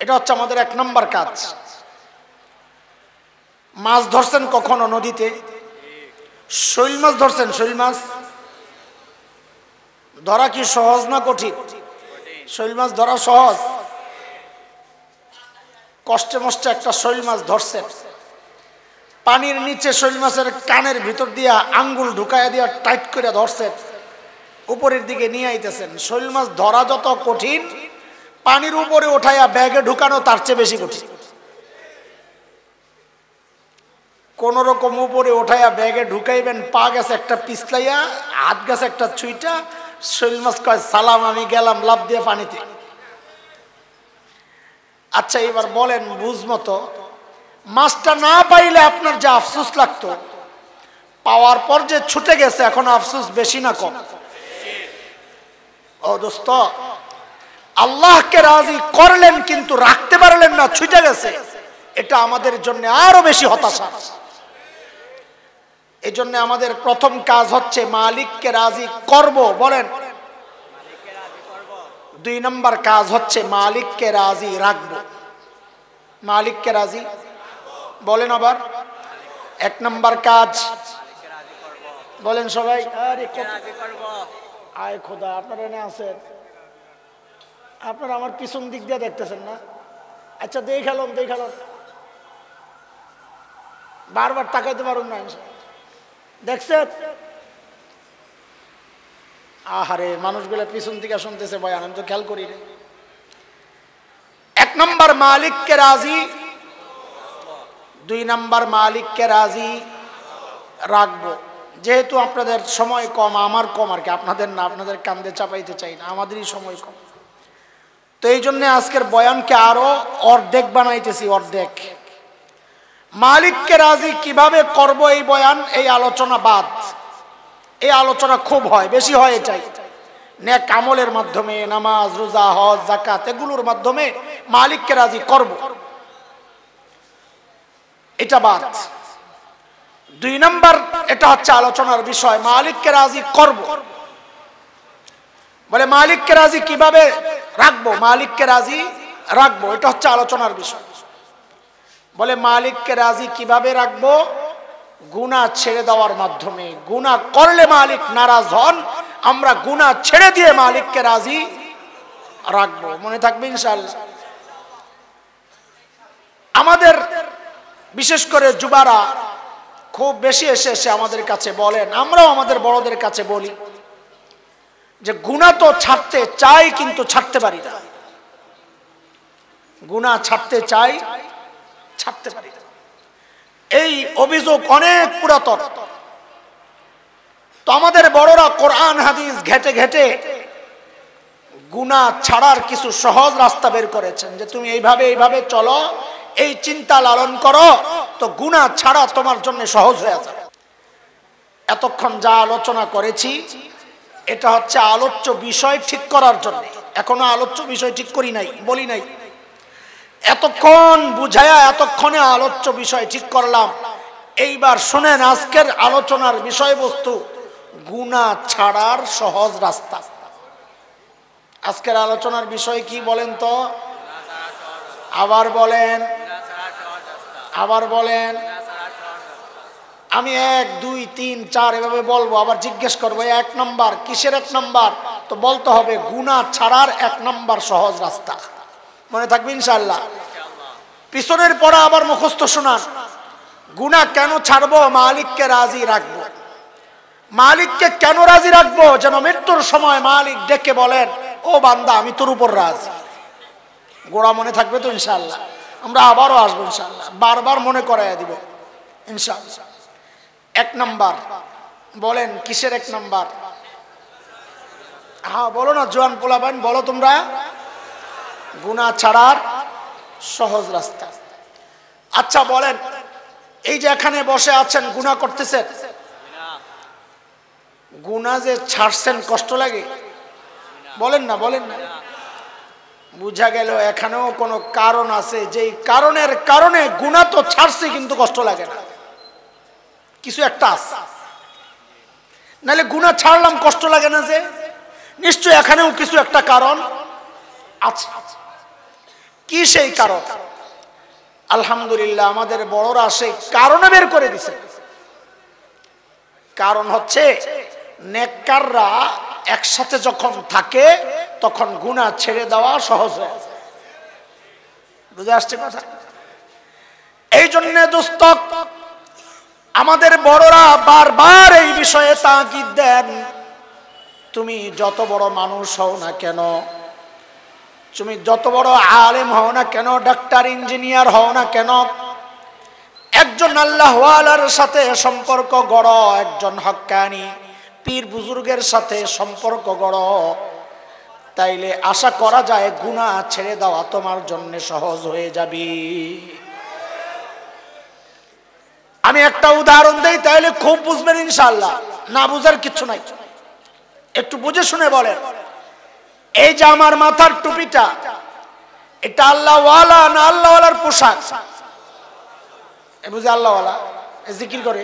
এটা হচ্ছে আমাদের এক নম্বর কাজ। মাছ ধরছেন কখনো নদীতে? শৈল মাছ ধরছেন? শৈল মাছ? ধরা কি সহজ না কঠিন? শৈল মাছ ধরা সহজ। কষ্টে মষ্টে একটা শৈল মাছ ধরছেন। পানির নিচে শৈল মাছের কানের ভিতর দিয়া আঙ্গুল ঢুকাইয়া দিয়া টাইট করে ধরছেন। উপরের দিকে নিয়ে আইতেছেন। শৈল মাছ ধরা যত কঠিন, পানির উপরে উঠাইয়া ব্যাগে ঢুকানো তার চেয়ে বেশি কঠিন। কোন রকম উপরে উঠাইয়া ব্যাগে ঢুকাইবেন, পা গেছে একটা পিছলাইয়া, হাত গেছে একটা ছুইটা, শৈল মাছ কয়, সালাম, আমি গেলাম লাভ দিয়ে পানিতে। আচ্ছা এবার বলেন, বুঝ মতো মাছটা না পাইলে আপনার যে আফসুস লাগতো। পাওয়ার পর যে ছুটে গেছে, এখন আফসুস বেশি না কম। ও দোস্ত, আল্লাহকে রাজি করলেন কিন্তু রাখতে পারলেন না, ছুটে গেছে। এটা আমাদের জন্য আরও বেশি হতাশা। এই জন্য আমাদের প্রথম কাজ হচ্ছে মালিককে রাজি করব, বলেন। দুই নম্বর কাজ হচ্ছে মালিককে রাজি রাখব। মালিককে রাজি বলেন আবার। এক নম্বর কাজ। বলেন সবাই। আয় খোদা আপনারা এনে আছেন। আপনারা আমার পিছন দিক দিয়ে দেখতেছেন না? আচ্ছা দেখালাম দেখালাম। বারবার তাকাইতে পারুন না দেখছেন? আহারে মানুষগুলো পিছন থেকে শুনতেছে বয়ান আমি তো খেয়াল করি রে এক নম্বর মালিককে রাজি দুই নম্বর মালিককে রাজি রাখব। যেহেতু আপনাদের সময় কম, আমার কম আর কি, আপনাদের না, আপনাদের কান্দে চাপাইতে চাই না, আমাদেরই সময় কম। তো এই জন্য আজকের বয়ানকে আরও অর্ধেক বানাইতেছি, অর্ধেক। মালিককে রাজি কীভাবে করব এই বয়ান? এই আলোচনা বাদ। এই আলোচনা খুব হয়, বেশি হয় এটাই। নেক আমলের মাধ্যমে, নামাজ, রোজা, হজ জাকাত এগুলোর মাধ্যমে মালিককে রাজি করব। এটা বাদ দুই নম্বর, এটা হচ্ছে আলোচনার বিষয়। মালিককে রাজি করব। বলে মালিককে রাজি কীভাবে রাখব? মালিককে রাজি রাখব। এটা হচ্ছে আলোচনার বিষয়। বলে মালিককে রাজি কীভাবে রাখব? গুণা ছেড়ে দেওয়ার মাধ্যমে। গুণা করলে মালিক নারাজ হন। আমরা গুণা ছেড়ে দিয়ে মালিককে রাজি রাখব। মনে থাকবে ইনশাল্লাহ আমাদের বিশেষ করে যুবারা, খুব বেশি এসে এসে আমাদের কাছে বলেন, আমরাও আমাদের বড়দের কাছে বলি যে গুণা তো ছাড়তে চাই কিন্তু ছাড়তে পারি না। গুণা ছাড়তে চাই, ছাড়তে পারি না। এই অভিযোগ অনেক পুরাতন। তো আমাদের বড়রা কোরআন, হাদিস ঘেটে ঘেটে গুণা ছাড়ার কিছু সহজ রাস্তা বের করেছেন যে তুমি এইভাবে এইভাবে চলো এই চিন্তা লালন করো, তো গুণা ছাড়া তোমার জন্য সহজ হয়ে যাবে। এতক্ষণ যা আলোচনা করেছি, এটা হচ্ছে আলোচ্য বিষয় ঠিক করার জন্য। এখনও আলোচ্য বিষয় ঠিক করি নাই, বলি নাই। এতক্ষণ বুঝায়া এতক্ষণে আলোচ্য বিষয় ঠিক করলাম। এইবার শুনেন আজকের আলোচনার বিষয়বস্তু গুণা ছাড়ার সহজ রাস্তা। আজকের আলোচনার বিষয় কি বলেন তো? আবার বলেন আবার বলেন, আমি এক, দুই, তিন, চার এভাবে বলব, আবার জিজ্ঞেস করব এক নম্বর, কিসের এক নম্বর? তো বলতে হবে গুণা ছাড়ার এক নম্বর সহজ রাস্তা। মনে থাকবে ইনশাল্লাহ পিছনের পড়া আবার মুখস্থ শোনান। গুণা কেন ছাড়বো? মালিককে রাজি রাখব। মালিককে কেন রাজি রাখব? যেন মৃত্যুর সময় মালিক ডেকে বলেন, ও বান্দা, আমি তোর উপর রাজি। গোড়া মনে থাকবে তো ইনশাল্লাহ আমরা আবারও আসব ইনশাল্লাহ বারবার মনে করাই দিব ইনশাল্লাহ এক নাম্বার, বলেন, কিসের এক নাম্বার? হ্যাঁ বলো না, জোয়ান পোলাবেন বলো তোমরা। গুণা ছাড়ার সহজ রাস্তা। আচ্ছা বলেন, এই যে এখানে বসে আছেন, গুণা করতেছেন। গুণা যে ছাড়ছেন, কষ্ট লাগে? বলেন না বলেন না। বুঝা গেল, এখানেও কোনো কারণ আছে। যেই কারণের কারণে গুণা তো ছাড়ছে, কিন্তু কষ্ট লাগে না। কিছু একটা আছে। নাহলে গুণা ছাড়লাম, কষ্ট লাগে না যে। নিশ্চয় এখানেও কিছু একটা কারণ আছে। কি সেই কারণ? আলহামদুলিল্লাহ, আমাদের বড়রা সেই কারণে বের করে দিছে। কারণ হচ্ছে, নেককাররা একসাথে যখন থাকে, তখন গুণা ছেড়ে দেওয়া সহজ হয়। বুঝে আসছে কথা? এই জন্য দোস্ত, আমাদের বড়রা বারবার এই বিষয়ে তাগিদ দেন, তুমি যত বড় মানুষ হও না কেন, তুমি যত বড় আলেম হও না কেন, ডাক্তার, ইঞ্জিনিয়ার হও না কেন, একজন আল্লাহওয়ালার সাথে সম্পর্ক গড়, একজন হক্কানি পীর বুজুর্গের সাথে সম্পর্ক গড়। তাইলে আশা করা যায় গুণা ছেড়ে দেওয়া তোমার জন্য সহজ হয়ে যাবে। আমি একটা উদাহরণ দেই, তাইলে খুব বুঝবেন ইনশাল্লাহ না বুঝার কিছু নাই। একটু বুঝে শুনে বলেন। এই যে আমার মাথার টুপিটা, এটা আল্লাহওয়ালা না আল্লাহওয়ালার পোশাক? বুঝে আল্লাহওয়ালা জিকির করে।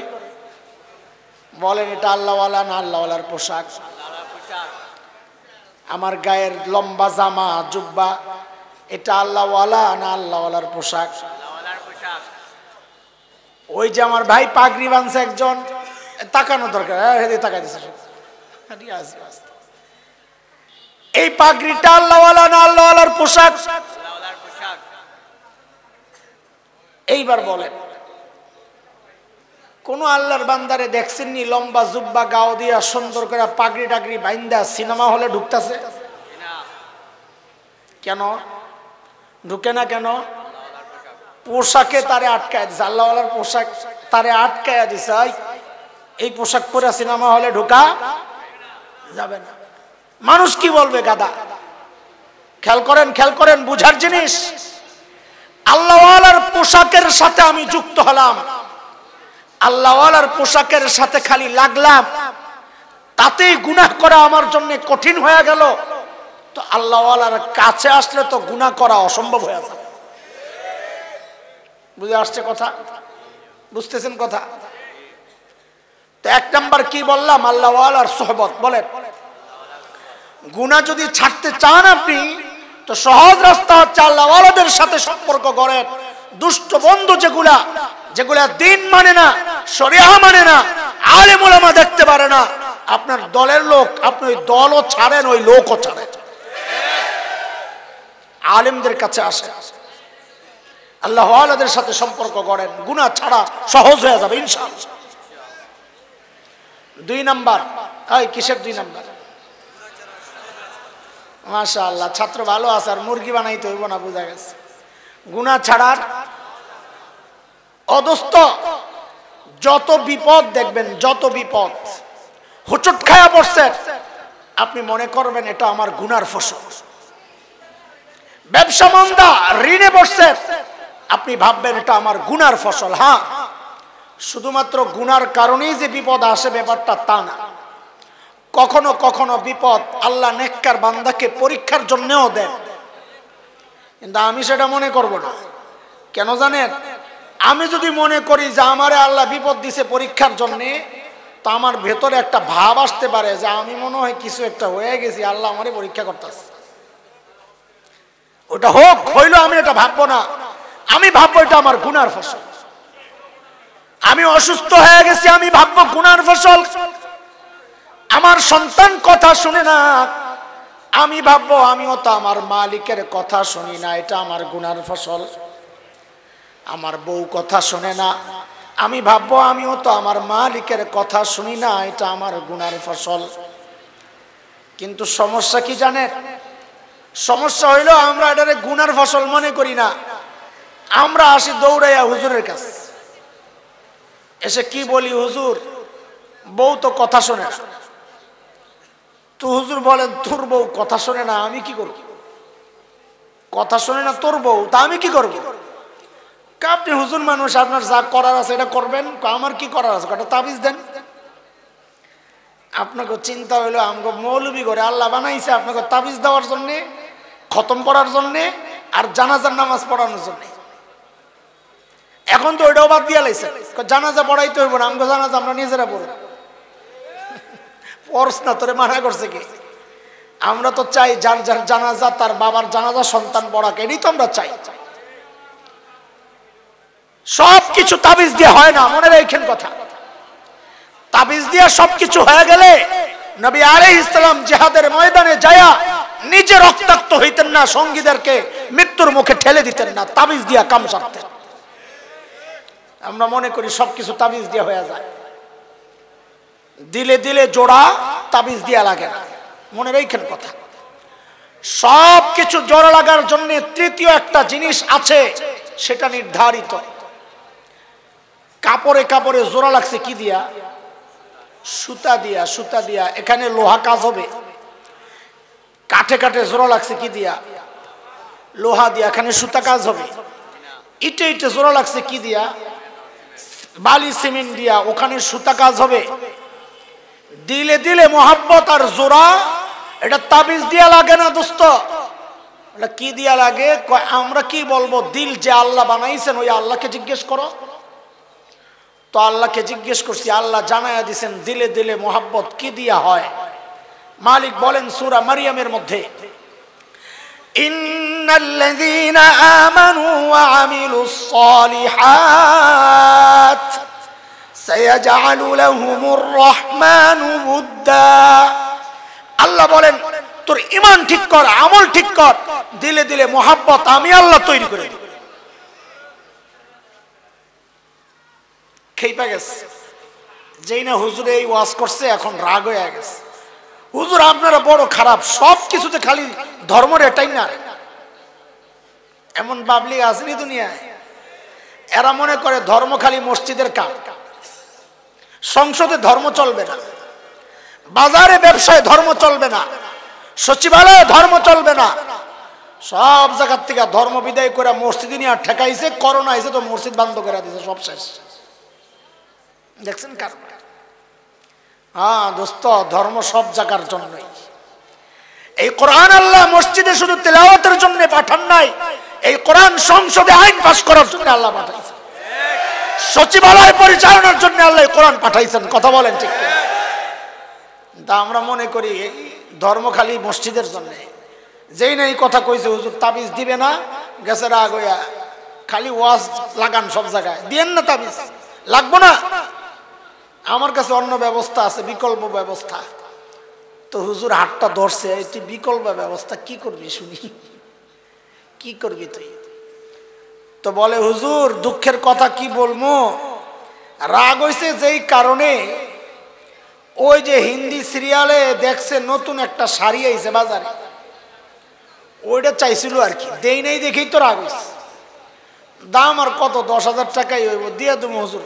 বলেন এটা আল্লাহওয়ালা না আল্লাহওয়ালার পোশাক? আমার গায়ের লম্বা জামা, জুব্বা, এটা আল্লাহওয়ালা না আল্লাহওয়ালার পোশাক? ওই যে আমার ভাই পাগড়ি বানছে একজন, তাকানো দরকার। হেদে তাকাই দিছে এই পাগড়িটা আল্লাহওয়ালা না আল্লাহওয়ালার পোশাক? এইবার বলেন। কোন আল্লাহর বান্দারে দেখছেননি, লম্বা জুব্বা গাও দিয়া সুন্দর করে পাগড়ি টাগড়ি বাইন্দা সিনেমা হলে ঢুকতেছে? কেন? ঢুকে না কেন? পোশাকে তারে আটকায় দিছে পোশাক তারে আটকায় দিছে এই পোশাক পরে সিনেমা হলে ঢোকা যাবে না। মানুষ কি বলবে গাদা? খেয়াল করেন খেয়াল করেন, বুঝার জিনিস। আল্লাহওয়ালার পোশাকের সাথে আমি যুক্ত হলাম। আল্লাহওয়ালার পোশাকের সাথে খালি লাগলাম। তাতেই গুনাহ করা আমার জন্য কঠিন হয়ে গেল। তো আল্লাহওয়ালার কাছে আসলে তো গুনাহ করা অসম্ভব হয়ে যাবে। বুঝে আসছে কথা? বুঝতেছেন কথা? তো এক নাম্বার কি বললাম? আল্লাহওয়ালার সোহবত। বলেন। গুণা যদি ছাড়তে চান আপনি, তো সহজ রাস্তা হচ্ছে আল্লাহওয়ালাদের সাথে সম্পর্ক করেন দুষ্ট বন্ধু যেগুলা যেগুলা দিন মানে না, শরিয়া মানে না আলে মোলামা দেখতে পারে না। আপনার দলের লোক, আপনি ওই দলও ছাড়েন, ওই লোকও ছাড়েন। আলেমদের কাছে আসে আল্লাহ আলাদের সাথে সম্পর্ক করেন গুণা ছাড়া সহজ হয়ে যাবে, ইনশাআল্লাহ। দুই নাম্বার, এই কিসের দুই নাম্বার? মাশা আল্লাহ ছাত্র ভালো আছে, আর মুরগি বানাইতে হইব না, বোঝা গেছে। গুণা ছাড়ার অদস্ত, যত বিপদ দেখবেন, যত বিপদ। হুচট খায়া পড়ছে। আপনি মনে করবেন এটা আমার গুনার ফসল। ব্যবসা মন্দা ঋণে বসছে আপনি ভাববেন এটা আমার গুনার ফসল হ্যাঁ। শুধুমাত্র গুনার কারণেই যে বিপদ আসে, ব্যাপারটা তা না। কখনো কখনো বিপদ আল্লাহ নেককার বান্দাকে পরীক্ষার জন্যও দেন। কিন্তু আমি সেটা মনে করব না। কেন জানেন? আমি যদি মনে করি যে আমারে আল্লাহ বিপদ দিছে পরীক্ষার জন্যে, তো আমার ভেতরে একটা ভাব আসতে পারে যে আমি মনে হয় কিছু একটা হয়ে গেছি, আল্লাহ আমারে পরীক্ষা করতেছে। ওটা হোক হইল আমি এটা ভাববো না। আমি ভাববো এটা আমার গুনার ফসল। আমি অসুস্থ হয়ে গেছি, আমি ভাববো গুনার ফসল। আমার সন্তান কথা শুনে না, আমি ভাববো আমিও তো আমার মালিকের কথা শুনি না, এটা আমার গুনার ফসল। আমার বউ কথা শুনে না। আমি ভাববো আমিও তো আমার মালিকের কথা শুনি না, এটা আমার গুণার ফসল। কিন্তু সমস্যা কি জানেন? সমস্যা হইল আমরা এটারে গুনার ফসল মনে করি না। আমরা আসি দৌড়াইয়া হুজুরের কাছে। এসে কি বলি, হুজুর, বউ তো কথা শোনে তো হুজুর বলেন, তোর বউ কথা শোনে না, আমি কি করব? কথা শোনে না তোর বউ, তা আমি কি করব? আপনি হুজুর মানুষ, আপনার যা করার আছে এটা করবেন? আমার কি করার আছে? কটা তাবিজ দেন? আপনাকে চিন্তা হইল আমাকে মৌলবি করে আল্লাহ বানাইছে আপনাকে তাবিজ দেওয়ার জন্যে, খতম করার জন্যে, আর জানাজার নামাজ পড়ানোর জন্যে। এখন তো ওইটাও বাদ দিয়া লাইছে। জানাজা পড়াইতে হইব না আমাকে জানাজা আমরা নিজেরা পড়ব। পড়স না, তোরে মানা করছে কি? আমরা তো চাই যার যার জানাজা, তার বাবার জানাজা সন্তান পড়াকে, এটাই তো আমরা চাই চাই। সব কিছু তাবিজ দিয়ে হয় না, মনে রাখেন কথা। তাবিজ দিয়ে সবকিছু হয়ে গেলে নবী আলাইহিস ইসলাম জিহাদের ময়দানে যায়া নিজে রক্তাক্ত হইতেন না, সঙ্গীদেরকে মৃত্যুর মুখে ঠেলে দিতেন না, তাবিজ দিয়া কাম সারতেন। আমরা মনে করি সবকিছু তাবিজ দিয়ে হয়ে যায়। দিলে দিলে জোড়া, তাবিজ দিয়া লাগে না। মনে রেখেন কথা। সব কিছু জোড়া লাগার জন্য তৃতীয় একটা জিনিস আছে, সেটা নির্ধারিত। কাপড়ে কাপড়ে জোড়া লাগছে কি দিয়া? সুতা দিয়া সুতা দিয়া। এখানে লোহা কাজ হবে। কাঠে কাঠে জোড়া লাগছে কি দিয়া? লোহা দিয়া, এখানে সুতা কাজ হবে। ইটে ইটে জোড়া লাগছে কি দিয়া? বালি সিমেন্ট দিয়া, ওখানে সুতা কাজ হবে। দিলে দিলে মোহাব্বত আর জোড়া, এটা তাবিজ দিয়া লাগে না দোস্ত। এটা কি দিয়া লাগে? আমরা কি বলব? দিল যে আল্লাহ বানাইছেন, ওই আল্লাহকে জিজ্ঞেস করো। তো আল্লাহকে জিজ্ঞেস করছি আল্লাহ জানায়া দিছেন দিলে দিলে মোহাব্বত কি দিয়া হয় মালিক বলেন সুরা মারিয়ামের মধ্যে إن الذين آمنوا وعملوا الصالحات سيجعل لهم الرحمن ودا আল্লাহ বলেন তোর ইমান ঠিক কর আমল ঠিক কর দিলে দিলে মোহাব্বত আমি আল্লাহ তৈরি করে দিব খেইপা গেছে। যেই না হুজুর এই ওয়াজ করছে, এখন রাগ হয়ে গেছে। হুজুর, আপনারা বড় খারাপ, সব কিছুতে খালি ধর্মের এটাই না এমন বাবলি আসেনি দুনিয়ায়। এরা মনে করে ধর্ম খালি মসজিদের কাম। সংসদে ধর্ম চলবে না। বাজারে ব্যবসায় ধর্ম চলবে না। সচিবালয়ে ধর্ম চলবে না। সব জায়গার থেকে ধর্ম বিদায় করে মসজিদে নিয়ে ঠেকাইছে, করোনা আইছে তো মসজিদ বন্ধ করে দিছে সব শেষ। দেখছেন কার? হ্যাঁ দোস্ত, ধর্ম সব জায়গার জন্যই। এই কোরআন আল্লাহ মসজিদে শুধু তেলাওয়াতের জন্য পাঠান নাই, এই কোরআন সংসদে আইন পাস করার জন্য আল্লাহ পাঠাইছেন। সচিবালয় পরিচালনার জন্য আল্লাহ কোরআন পাঠাইছেন, কথা বলেন ঠিক তা আমরা মনে করি ধর্ম খালি মসজিদের জন্য। যেই না এই কথা কইছে, হুজুর তাবিজ দিবে না, গেছে রাগ খালি ওয়াজ লাগান সব জায়গায়। দিয়েন না তাবিজ, লাগবো না? আমার কাছে অন্য ব্যবস্থা আছে, বিকল্প ব্যবস্থা। তো হুজুর হাতটা ধরছে এটি বিকল্প ব্যবস্থা কি করবি শুনি? কি করবি তুই? তো বলে, হুজুর, দুঃখের কথা কি বলব? রাগ হয়েছে যেই কারণে ওই যে হিন্দি সিরিয়ালে দেখছে নতুন একটা শাড়ি আইছে বাজারে। ওইটা চাইছিল আর কি, দেই নেই দেখেই তো রাগ হয়েছে দাম আর কত? দশ হাজার টাকাই হইব, দিয়ে দেবো হুজুর।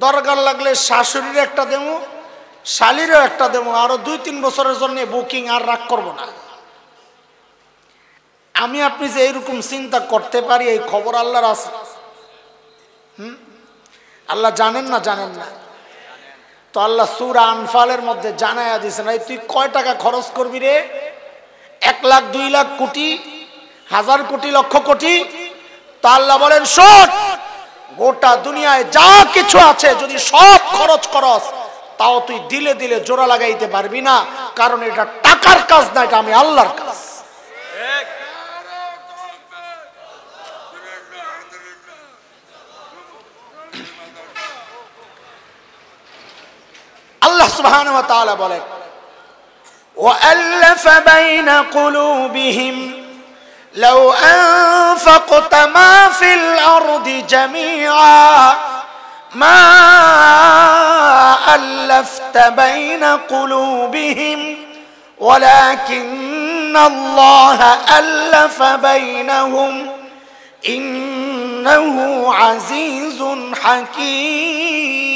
দরকার লাগলে শাশুড়ির একটা দেবো, শালিরও একটা দেবো, আরও দুই তিন বছরের জন্য বুকিং আর রাগ করব না। আমি আপনি যে এইরকম চিন্তা করতে পারি, এই খবর আল্লাহর আছে। হুম? আল্লাহ জানেন না জানেন না। তো আল্লাহ সুরা আনফালের মধ্যে জানাইয়া দিছে না তুই কয় টাকা খরচ করবি রে? এক লাখ, দুই লাখ কোটি, হাজার কোটি, লক্ষ কোটি? তা আল্লাহ বলেন, শোন! গোটা দুনিয়ায় যা কিছু আছে, যদি সব খরচ করস, তাও তুই দিলে দিলে জোড়া লাগাইতে পারবি না, কারণ এটা টাকার কাজ না, এটা আমি আল্লাহর কাজ। আল্লাহ সুবহান বলে ও বাইনা কুলুবিহিম لو أنفقت ما في الأرض جميعا ما ألفت بين قلوبهم ولكن الله ألف بينهم إنه عزيز حكيم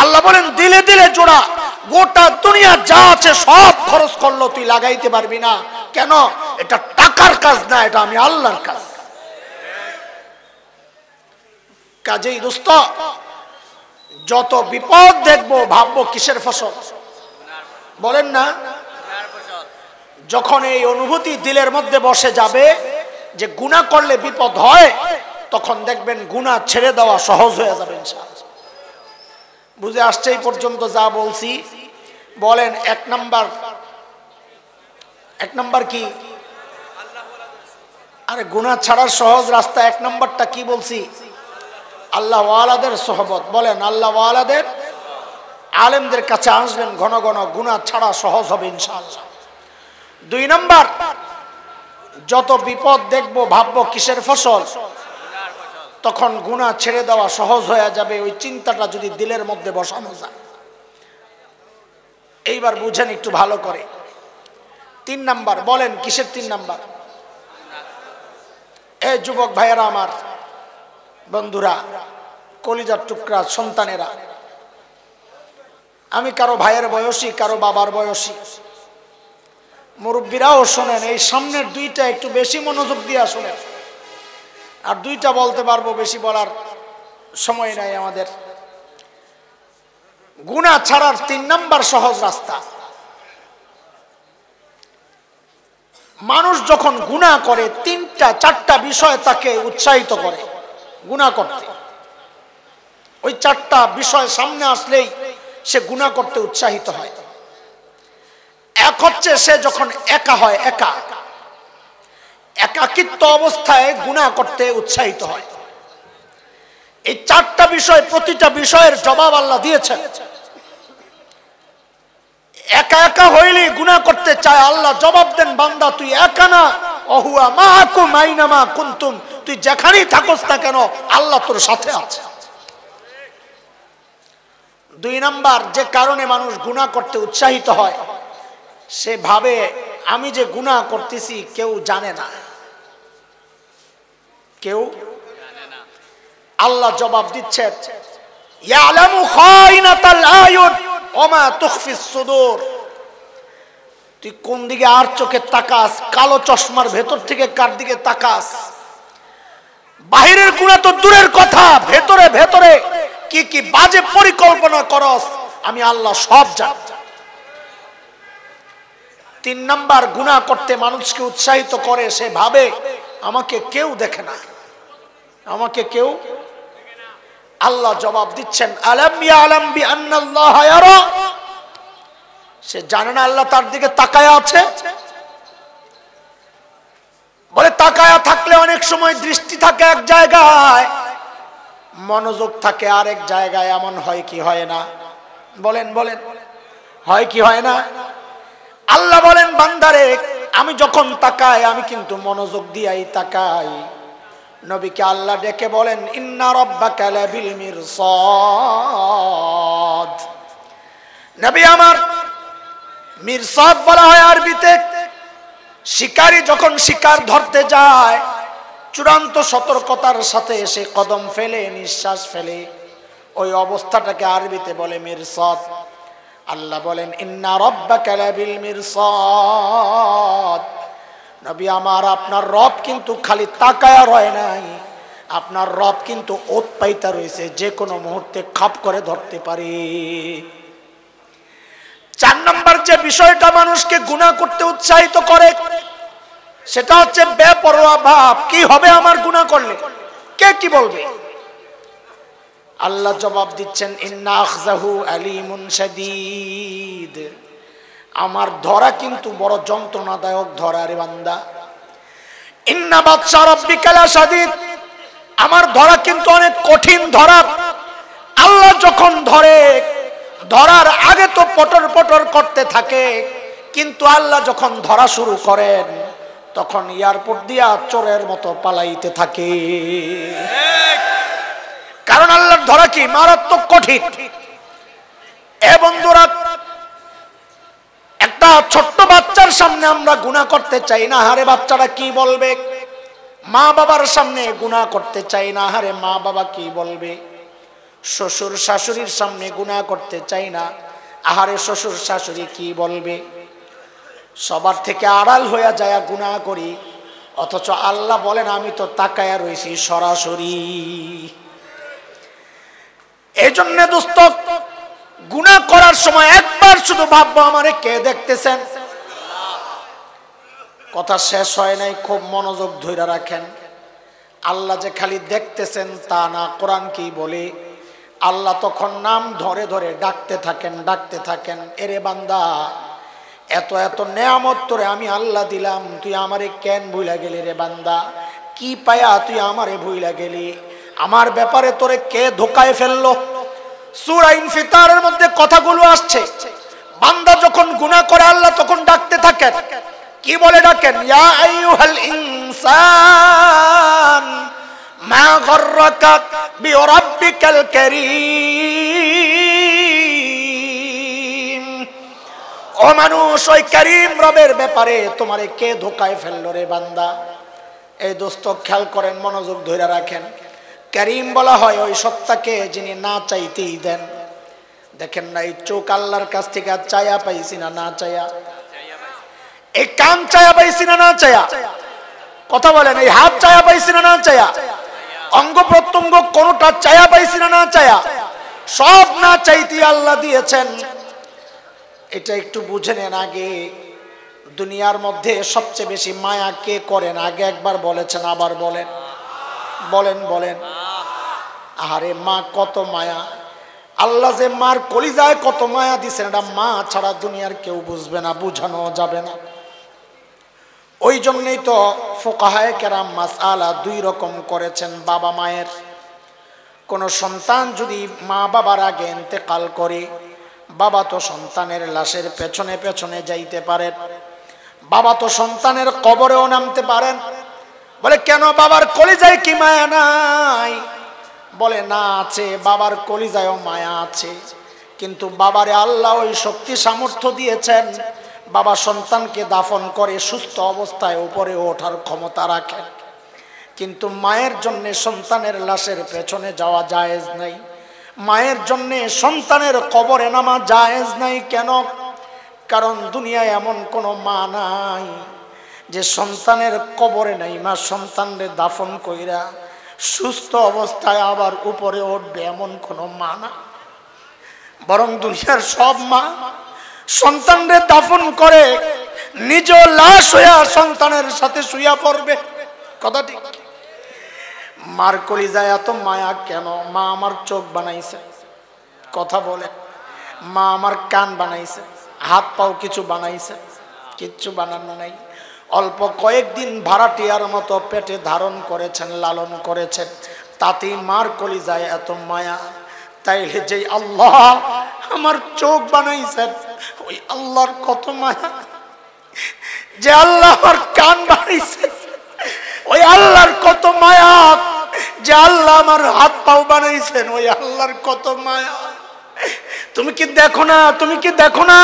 আল্লাহ বলেন দিলে দিলে জোড়া গোটা দুনিয়া যা আছে সব খরচ করল, তুই লাগাইতে পারবি না। কেন? এটা টাকার কাজ না, এটা আমি আল্লাহর কাজ। কাজেই দোস্ত যত বিপদ দেখব, ভাববো কিসের ফসল? বলেন না? যখন এই অনুভূতি দিলের মধ্যে বসে যাবে, যে গুণা করলে বিপদ হয়, তখন দেখবেন গুণা ছেড়ে দেওয়া সহজ হয়ে যাবে বুঝে আসছে এই পর্যন্ত যা বলছি? বলেন এক নাম্বার। এক নাম্বার কি? আরে গুণা ছাড়ার সহজ রাস্তা এক নাম্বারটা কি বলছি? আল্লাহ ওয়ালাদের সহবত। বলেন আল্লাহ ওয়ালাদের আলেমদের কাছে আসবেন ঘন ঘন গুণা ছাড়া সহজ হবে ইনশাআল্লাহ। দুই নাম্বার, যত বিপদ দেখব, ভাববো কিসের ফসল, তখন গুণা ছেড়ে দেওয়া সহজ হয়ে যাবে। ওই চিন্তাটা যদি দিলের মধ্যে বসানো যায়। এইবার বুঝেন একটু ভালো করে। তিন নাম্বার, বলেন, কিসের তিন নাম্বার? এ যুবক ভাইয়েরা আমার, বন্ধুরা, কলিজার টুকরা, সন্তানেরা, আমি কারও ভাইয়ের বয়সী, কারও বাবার বয়সী। মুরব্বীরাও শোনেন, এই সামনের দুইটা একটু বেশি মনোযোগ দিয়ে শোনেন। আর দুইটা বলতে পারব, বেশি বলার সময় নাই আমাদের। গুণা ছাড়ার তিন নাম্বার সহজ রাস্তা। মানুষ যখন গুণা করে, তিনটা, চারটা বিষয় তাকে উৎসাহিত করে। গুণা করতে। ওই চারটা বিষয় সামনে আসলেই সে গুণা করতে উৎসাহিত হয়। এক হচ্ছে সে যখন একা হয়, একা। একাকিত্ব অবস্থায় গুণা করতে উৎসাহিত হয়। এই চারটা বিষয়, প্রতিটা বিষয়ের জবাব আল্লাহ দিয়েছেন। একা একা হইলে গুণা করতে চায় আল্লাহ, জবাব দেন, বান্দা, তুই একা না। অহুয়া মা আকু মাইনা কুন্তুম। তুই যেখানেই থাকস না কেন, আল্লাহ তোর সাথে আছে। দুই নাম্বার, যে কারণে মানুষ গুণা করতে উৎসাহিত হয়, সে ভাবে, আমি যে গুণা করতেছি, কেউ জানে না। কেউ আল্লাহ জবাব দিচ্ছেন তুই কোন দিকে আর চোখে তাকাস? কালো চশমার ভেতর থেকে কার দিকে তাকাস? বাহিরের গুণা তো দূরের কথা, ভেতরে ভেতরে। কি কি বাজে পরিকল্পনা করস? আমি আল্লাহ সব জানি। তিন নাম্বার গুণা করতে মানুষকে উৎসাহিত করে, সে ভাবে আমাকে কেউ দেখে না। আমাকে কেউ আল্লাহ জবাব দিচ্ছেন সে জানে না আল্লাহ তার দিকে তাকায় আছে। বলে, তাকায়া থাকলে অনেক সময় দৃষ্টি থাকে এক জায়গায়, মনোযোগ থাকে আরেক জায়গায়, এমন হয় কি হয় না? বলেন বলেন, হয় কি হয় না? আল্লাহ বলেন, বান্দারে, আমি যখন তাকাই, আমি কিন্তু মনোযোগ দিয়াই তাকাই। নবীকে আল্লাহ ডেকে বলেন, ইন্না রব্বাকা লাবিল মিরসাদ। নবী আমার মিরসাদ বলা হয় আরবিতে। শিকারী যখন শিকার ধরতে যায়, চূড়ান্ত সতর্কতার সাথে এসে কদম ফেলে, নিঃশ্বাস ফেলে। ওই অবস্থাটাকে আরবিতে বলে মিরসাদ। আল্লাহ বলেন, ইন্না রব্বাকা লাবিল মিরসাদ। নবী আমার, আপনার রব কিন্তু খালি তাকায়া রয় নাই। আপনার রব কিন্তু ওত পাইতা রয়েছে যে কোনো মুহূর্তে খাপ করে ধরতে পারে। চার নম্বর যে বিষয়টা মানুষকে গুণা করতে উৎসাহিত করে, সেটা হচ্ছে বেপরোয়া ভাব। কি হবে আমার গুণা করলে? কে কি বলবে? আল্লাহ জবাব দিচ্ছেন, ইন্না আখজাহু আলিমুন শাদীদ। আমার ধরা কিন্তু বড় যন্ত্রণাদায়ক ধরা রে বান্দা। ইন্না বাদশা রাব্বিকালা শাদীদ। আমার ধরা কিন্তু অনেক কঠিন ধরা। আল্লাহ যখন ধরে, ধরার আগে তো পটর পটর করতে থাকে, কিন্তু আল্লাহ যখন ধরা শুরু করেন, তখন এয়ারপোর্ট দিয়া চোরের মতো পালাইতে থাকে। কারণ আল্লাহর ধরা কি? মারাত্মক কঠিন। এ বন্ধুরা একটা ছোট্ট বাচ্চার সামনে আমরা গুণা করতে চাই না। হারে বাচ্চারা কি বলবে? মা বাবার সামনে গুণা করতে চাই না। হারে মা বাবা কি বলবে? শ্বশুর শাশুড়ির সামনে গুণা করতে চাই না। আহারে শ্বশুর শাশুড়ি কি বলবে? সবার থেকে আড়াল হইয়া যায় গুণা করি। অথচ আল্লাহ বলেন, আমি তো তাকায়া রয়েছি সরাসরি। এই জন্য দোস্ত গুণা করার সময় একবার শুধু ভাববো আমারে কে দেখতেছেন? কথা শেষ হয় নাই, খুব মনোযোগ ধরে রাখেন। আল্লাহ যে খালি দেখতেছেন তা না, কোরআন কি বলে? আল্লাহ তখন নাম ধরে ধরে ডাকতে থাকেন ডাকতে থাকেন, এরে বান্দা, এত এত নেয়ামত তোরে আমি আল্লাহ দিলাম, তুই আমারে কেন ভুলা গেলি রে বান্দা? কি পায়া তুই আমারে ভুলা গেলি? আমার ব্যাপারে তোরে কে ধোকায় ফেলল? সুরা ইনফিতারের মধ্যে কথাগুলো আসছে। বান্দা যখন গুনাহ করে, আল্লাহ তখন ডাকতে থাকেন। কি বলে ডাকেন? ইনসান রবের ব্যাপারে তোমারে কে ধোকায় ফেলল রে বান্দা? এই দোস্ত, খেয়াল করেন, মনোযোগ ধরে রাখেন। করিম বলা হয়, ওই সত্তাকে যিনি না চাইতেই দেন। দেখেন না, এই চোখ আল্লাহর কাছ থেকে চায়া পাইছি না না চায়া। এই কান চায়া পাইছি না না চায়া। কথা বলেন, এই হাত চায়া পাইছি না না চায়া। অঙ্গ প্রত্যঙ্গ কোনটা চায়া পাইছি না না চায়া। সব না চাইতে আল্লাহ দিয়েছেন। এটা একটু বুঝে নেন আগে। দুনিয়ার মধ্যে সবচেয়ে বেশি মায়া কে করেন? আগে একবার বলেছেন, আবার বলেন। বলেন বলেন। আরে মা, কত মায়া। আল্লাহ যে মার কলিজায় কত মায়া দিছেন, এটা মা ছাড়া দুনিয়ার কেউ বুঝবে না, বুঝানো যাবে না। ওই জন্যই তো ফোকাহায় কেরাম মাস আলা দুই রকম করেছেন বাবা মায়ের। কোন সন্তান যদি মা বাবার আগে এতেকাল করে, বাবা তো সন্তানের লাশের পেছনে পেছনে যাইতে পারেন। বাবা তো সন্তানের কবরেও নামতে পারেন। বলে, কেন বাবার কলিজায় কি মায়া নাই? বলে, না আছে, বাবার কলিজায়ও মায়া আছে। কিন্তু বাবারে আল্লাহ ওই শক্তি সামর্থ্য দিয়েছেন। বাবা সন্তানকে দাফন করে সুস্থ অবস্থায় উপরে ওঠার ক্ষমতা রাখেন। কিন্তু মায়ের জন্যে সন্তানের লাশের পেছনে যাওয়া জায়েজ নাই। মায়ের জন্যে সন্তানের কবরে নামা জায়েজ নাই কেন? কারণ দুনিয়ায় এমন কোনো মা নাই। যে সন্তানের কবরে নাই, মা সন্তানরে দাফন কইরা সুস্থ অবস্থায় আবার উপরে উঠবে এমন কোনো মা না। বরং দুনিয়ার সব মা সন্তানরে দাফন করে, নিজ লাশ হইয়া সন্তানের সাথে শুইয়া পড়বে। কথা ঠিক? মার কলিজায় এত মায়া কেন? মা আমার চোখ বানাইছে। কথা বলে। মা আমার কান বানাইছে। হাত পাও কিছু বানাইছে। কিচ্ছু বানানো নাই। অল্প কয়েকদিন ভাড়াটিয়ার মতো পেটে ধারণ করেছেন, লালন করেছেন। তাতেই মার কলিজায় এত মায়া। তাইলে যে আল্লাহ আমার চোখ বানাইছেন, ওই আল্লাহর কত মায়া। যে আল্লাহ আমার কান বানাইছেন ওই আল্লাহর কত মায়া। যে আল্লাহ আমার হাত পাও বানাইছেন, ওই আল্লাহর কত মায়া। তুমি কি দেখো না? তুমি কি দেখো না?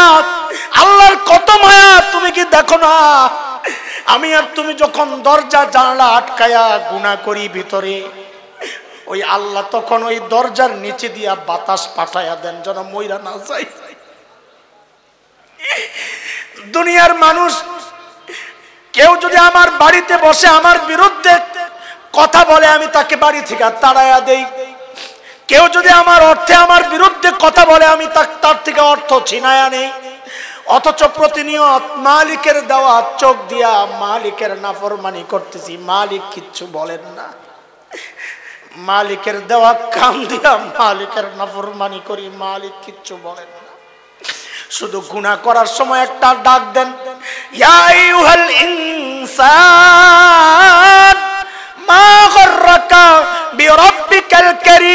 আল্লাহর কত মায়া, তুমি কি দেখো না? আমি আর তুমি যখন দরজা জানলা আটকায়া গুণা করি ভিতরে, ওই আল্লাহ তখন ওই দরজার নিচে দিয়া বাতাস পাঠাইয়া দেন, যেন ময়রা না যাই। দুনিয়ার মানুষ, কেউ যদি আমার বাড়িতে বসে আমার বিরুদ্ধে কথা বলে, আমি তাকে বাড়ি থেকে তাড়াইয়া দেই। কেউ যদি আমার অর্থে আমার বিরুদ্ধে কথা বলে, আমি তার থেকে অর্থ ছিনায়া নেই। অথচ প্রতিনিয়ত মালিকের দেওয়া চোখ দিয়া মালিকের নাফরমানি করতেছি, মালিক কিচ্ছু বলেন না। মালিকের দেওয়া কাম দিয়া মালিকের নাফরমানি করি, মালিক কিচ্ছু বলেন না। শুধু গুণা করার সময় একটা ডাক দেন ইয়াইউহাল ইনসান! মা গররাকা বিরাব্বিকাল কারীম।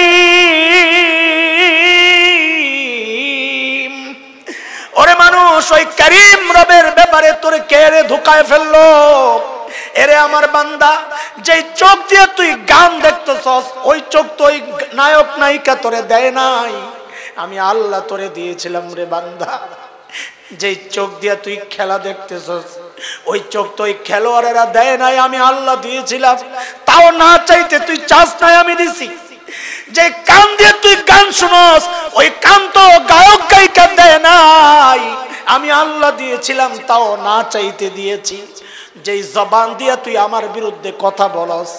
ওরে মানুষ, ওই করিম রবের ব্যাপারে তোর কে রে ধোকায় ফেলল? এরে আমার বান্দা যে চোখ দিয়ে তুই গান দেখতেছস, ওই চোখ তো ওই নায়ক নায়িকা তোরে দেয় নাই। আমি আল্লাহ তোরে দিয়েছিলাম রে বান্দা, যেই চোখ দিয়ে তুই খেলা দেখতেছস ওই চোখ তো ওই খেলোয়াড়েরা দেয় নাই, আমি আল্লাহ দিয়েছিলাম। তাও না চাইতে তুই চাস নাই, আমি দিছি। যে কান দিয়ে তুই গান শুনস, ওই কান তো গায়ক গায়িকা দেয় নাই। আমি আল্লাহ দিয়েছিলাম, তাও না চাইতে দিয়েছি। যেই জবান দিয়ে তুই আমার বিরুদ্ধে কথা বলস,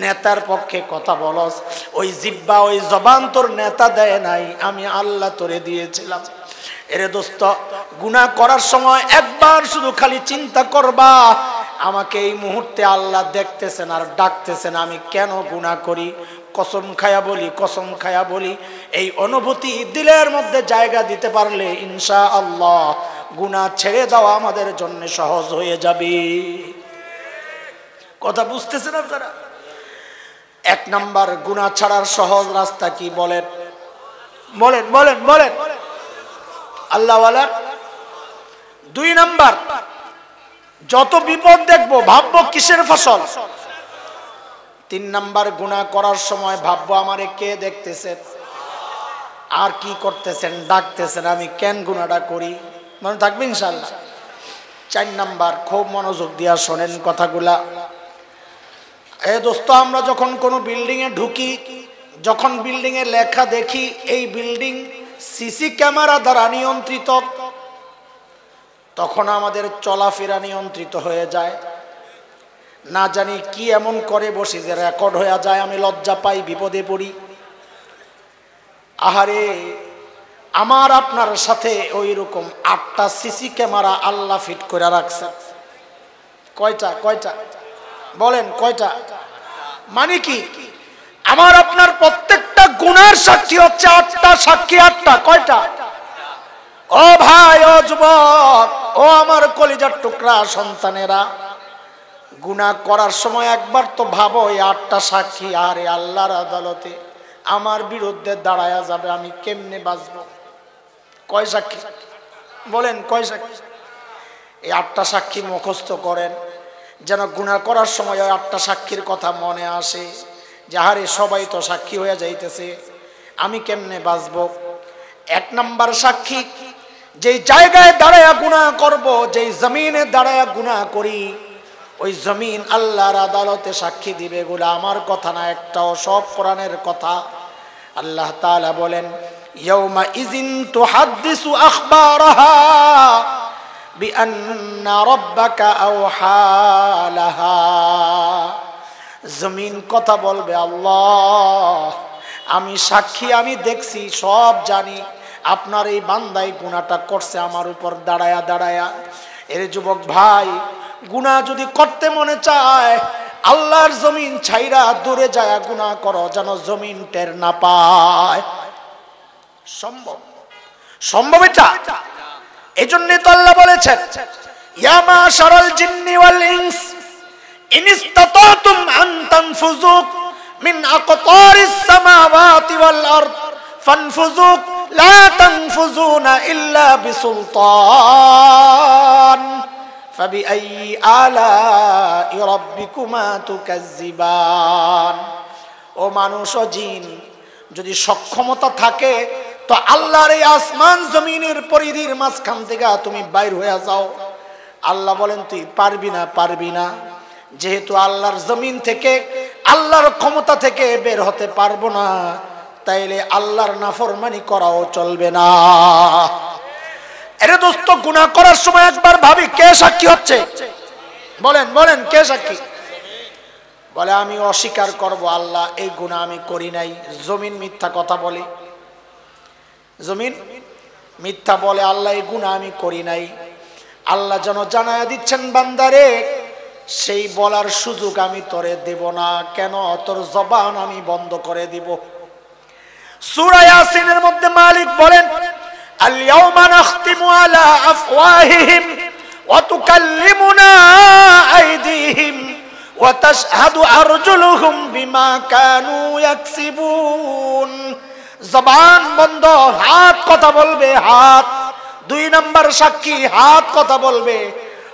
নেতার পক্ষে কথা বলস, ওই জিব্বা, ওই জবান তোর নেতা দেয় নাই, আমি আল্লাহ তোরে দিয়েছিলাম। এরে দোস্ত গুণা করার সময় একবার শুধু খালি চিন্তা করবা। আমাকে এই মুহূর্তে আল্লাহ দেখতেছেন আর ডাকতেছেন, আমি কেন গুণা করি? কসম খায়া বলি, কসম খায়া বলি। এই অনুভূতি দিলের মধ্যে জায়গা দিতে পারলে ইনশা আল্লাহ গুণা ছেড়ে দেওয়া আমাদের জন্য সহজ হয়ে যাবে। কথা বুঝতেছেন আপনারা? এক নাম্বার গুণা ছাড়ার সহজ রাস্তা কি বলেন? বলেন বলেন বলেন। আল্লাহওয়ালা দুই নাম্বার, যত বিপদ দেখব, ভাববো কিসের ফসল? তিন নাম্বার গুণা করার সময় ভাববো আমারে কে দেখতেছেন আর কি করতেছেন? ডাকতেছেন, আমি কেন গুণাটা করি? মনে থাকবে ইনশাল্লাহ চার নাম্বার, খুব মনোযোগ দিয়া শোনেন কথাগুলা। এ দোস্ত, আমরা যখন কোনো বিল্ডিংয়ে ঢুকি, যখন বিল্ডিংয়ে লেখা দেখি, এই বিল্ডিং সিসি ক্যামেরা দ্বারা নিয়ন্ত্রিত। তখন আমাদের চলাফেরা নিয়ন্ত্রিত হয়ে যায়। না জানি কি এমন করে বসি যে রেকর্ড হয়ে যায়, আমি লজ্জা পাই, বিপদে পড়ি। আহারে, আমার আপনার সাথে ওই রকম আটটা সিসি ক্যামেরা আল্লাহ ফিট করে রাখছে। কয়টা কয়টা? বলেন, কয়টা? মানে কি? আমার আপনার প্রত্যেকটা গুণের সাক্ষী হচ্ছে আটটা সাক্ষী আটটা কয়টা? ও ভাই, ও যুবক, ও আমার কলিজার টুকরা সন্তানেরা গুণা করার সময় একবার তো ভাবো, এই আটটা সাক্ষী, আরে আল্লাহর আদালতে আমার বিরুদ্ধে দাঁড়ায়া যাবে, আমি কেমনে বাঁচবো? কয় সাক্ষী? বলেন, কয় সাক্ষী? এই আটটা সাক্ষী মুখস্থ করেন, যেন গুণা করার সময় ওই আটটা সাক্ষীর কথা মনে আসে, যে আরে সবাই তো সাক্ষী হয়ে যাইতেছে, আমি কেমনে বাঁচবো? এক নাম্বার সাক্ষী, যেই জায়গায় দাঁড়ায়া গুণা করব, যেই জমিনে দাঁড়ায়া গুণা করি, ওই জমিন আল্লাহর আদালতে সাক্ষী দিবে গুলা আমার কথা না, একটাও সব কোরআনের কথা। আল্লাহ তাআলা বলেন, ইয়াউমা ইজিন তুহাদ্দিসু আখবারাহা বিআন্না রাব্বাকা আওহা লাহা। জমিন কথা বলবে আল্লাহ। আমি সাক্ষী, আমি দেখছি, সব জানি। আপনার এই বান্দাই গুণাটা করছে আমার উপর, দাঁড়ায়া দাঁড়ায়া। এর যুবক ভাই গুণা যদি করতে মনে চায়, আল্লাহর জমিন ছাইরা দূরে যায় গুণা করো যেন জমিন টের না পায়। সম্ভব? সম্ভব এটা? এই জন্য তো আল্লাহ বলেছেন ইয়ামা সরল জিন্নি ওয়াল ইনস, ইন ইসতাতাতুম আন তানফুযু মিন আকতারিস সামাওয়াতি ওয়াল আরদ ফানফুযু লা তানফুযুনা ইল্লা বিসুলতান فبأي آلاء ربكما تكذبان ও মানুষ ও জিন যদি সক্ষমতা থাকে তো আল্লাহর এই আসমান জমিনের পরিধির মাঝখান থেকে তুমি বাইর হয়ে যাও আল্লাহ বলেন তুই পারবি না পারবি না যেহেতু আল্লাহর জমিন থেকে, আল্লাহর ক্ষমতা থেকে বের হতে পারব না, তাইলে আল্লাহর নাফরমানি করাও চলবে না। এরে দোস্ত গুণা করার সময় একবার ভাবি, কে সাক্ষী হচ্ছে? বলেন বলেন, কে সাক্ষী? বলে, আমি অস্বীকার করব, আল্লাহ, এই গুণা আমি করি নাই। জমিন মিথ্যা কথা বলে। জমিন মিথ্যা বলে, আল্লাহ, এই গুণা আমি করি নাই। আল্লাহ যেন জানায় দিচ্ছেন, বান্দারে সেই বলার সুযোগ আমি তরে দেব না। কেন? তোর জবান আমি বন্ধ করে দিব। সুরায়াসিনের মধ্যে মালিক বলেন আলিয়াউমা নাখতিমু আলা আফওয়াহিহিম ওয়া তুকাল্লিমুনা আইদিহিম ওয়া তাশহাদু আরজুলুহুম বিমা কানু ইয়াকসিবুন। জবান বন্ধ, হাত কথা বলবে, হাত। দুই নাম্বার সাক্ষী, হাত কথা বলবে।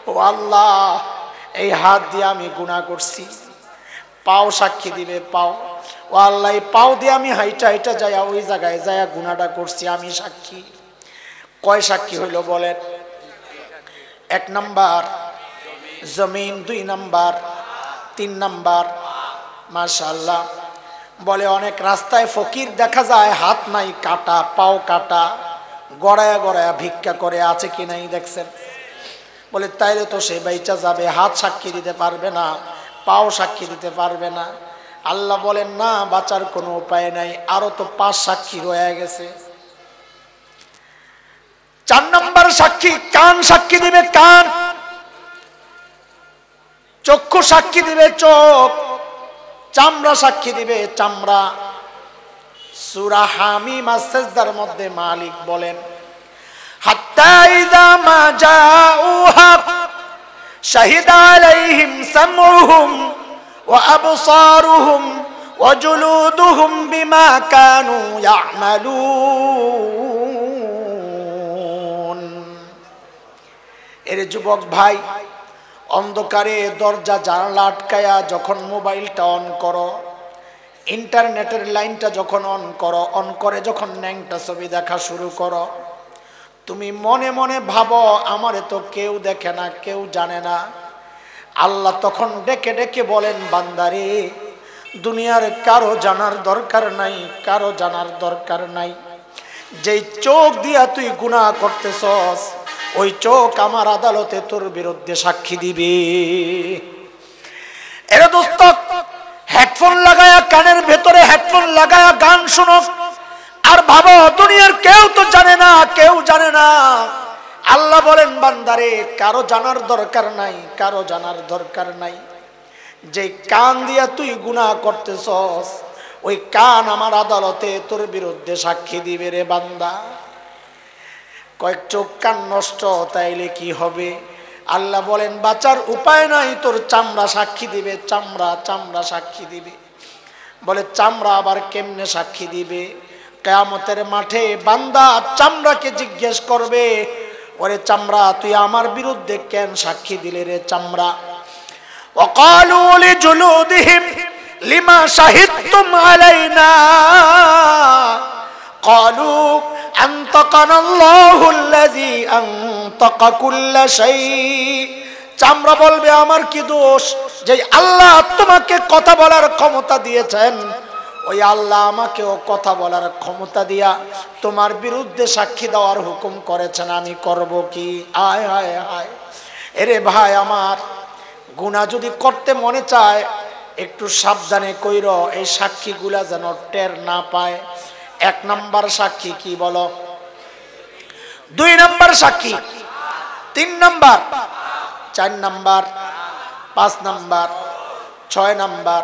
ও আল্লাহ! এই হাত দিয়ে আমি গুণা করছি। পাও সাক্ষী দিবে, পাও। ও আল্লাহ পাও দিয়ে আমি হাইটা হাইটা যায়া ওই জায়গায় যায়া গুণাটা করছি, আমি সাক্ষী। কয় সাক্ষী হইল বলেন? এক নাম্বার, জমিন, দুই নাম্বার, তিন নাম্বার মাশাল্লাহ বলে অনেক রাস্তায় ফকির দেখা যায়, হাত নাই, কাটা, পাও কাটা, গড়ায়া গড়ায়া ভিক্ষা করে, আছে কি নাই দেখছেন? বলে, তাইলে তো সে বাইচা যাবে, হাত সাক্ষী দিতে পারবে না, পাও সাক্ষী দিতে পারবে না। আল্লাহ বলেন, না, বাঁচার কোনো উপায় নাই, আরও তো পাঁচ সাক্ষী রয়ে গেছে। চার নম্বর সাক্ষী, কান সাক্ষী দিবে কান, চক্ষু সাক্ষী দিবে চোখ, চামড়া সাক্ষী দিবে চামড়া। সুরা হামি মাসেজদার মধ্যে মালিক বলেন ওয়া বিমা এর যুবক ভাই, অন্ধকারে দরজা জানালা আটকায়া যখন মোবাইলটা অন করো, ইন্টারনেটের লাইনটা যখন অন করো, অন করে যখন ন্যাংটা ছবি দেখা শুরু করো তুমি মনে মনে ভাবো, আমারে তো কেউ দেখে না, কেউ জানে না। আল্লাহ তখন ডেকে ডেকে বলেন, বান্দারে, দুনিয়ার কারও জানার দরকার নাই, কারও জানার দরকার নাই। যেই চোখ দিয়া তুই গুনাহ করতেছস, ওই চোখ আমার আদালতে তোর বিরুদ্ধে সাক্ষী দিবে। এরা দোস্ত, হেডফোন লাগায়া কানের ভেতরে হেডফোন লাগায়া গান শুনো। আর ভাবো, দুনিয়ার কেউ তো জানে না, কেউ জানে না। আল্লাহ বলেন, বান্দারে, কারও জানার দরকার নাই, কারও জানার দরকার নাই। যে কান দিয়া তুই গুনাহ করতেছস, ওই কান আমার আদালতে তোর বিরুদ্ধে সাক্ষী দিবে রে বান্দা। কয়েক চোখ কান নষ্ট, তাইলে কি হবে? আল্লাহ বলেন, বাঁচার উপায় নাই, তোর চামড়া সাক্ষী দিবে, চামড়া চামড়া সাক্ষী দিবে। বলে, চামড়া আবার কেমনে সাক্ষী দিবে? কেয়ামতের মাঠে বান্দা চামড়াকে জিজ্ঞেস করবে ওরে চামড়া তুই আমার বিরুদ্ধে কেন সাক্ষী দিলে রে চামড়া وقالوا لجلودهم لما شهدتم علينا قالوا أنطقنا الله الذي أنطق كل شيء চামড়া বলবে আমার কি দোষ যে আল্লাহ তোমাকে কথা বলার ক্ষমতা দিয়েছেন ওই আল্লাহ আমাকেও কথা বলার ক্ষমতা দিয়া তোমার বিরুদ্ধে সাক্ষী দেওয়ার হুকুম করেছেন, আমি করব কি? আয় হায় হায় এরে ভাই আমার গুণা যদি করতে মনে চায়, একটু সাবধানে কইর, এই সাক্ষীগুলা যেন টের না পায়। এক নাম্বার সাক্ষী কি বলো? দুই নাম্বার সাক্ষী। তিন নাম্বার। চার নাম্বার। পাঁচ নাম্বার। ছয় নাম্বার।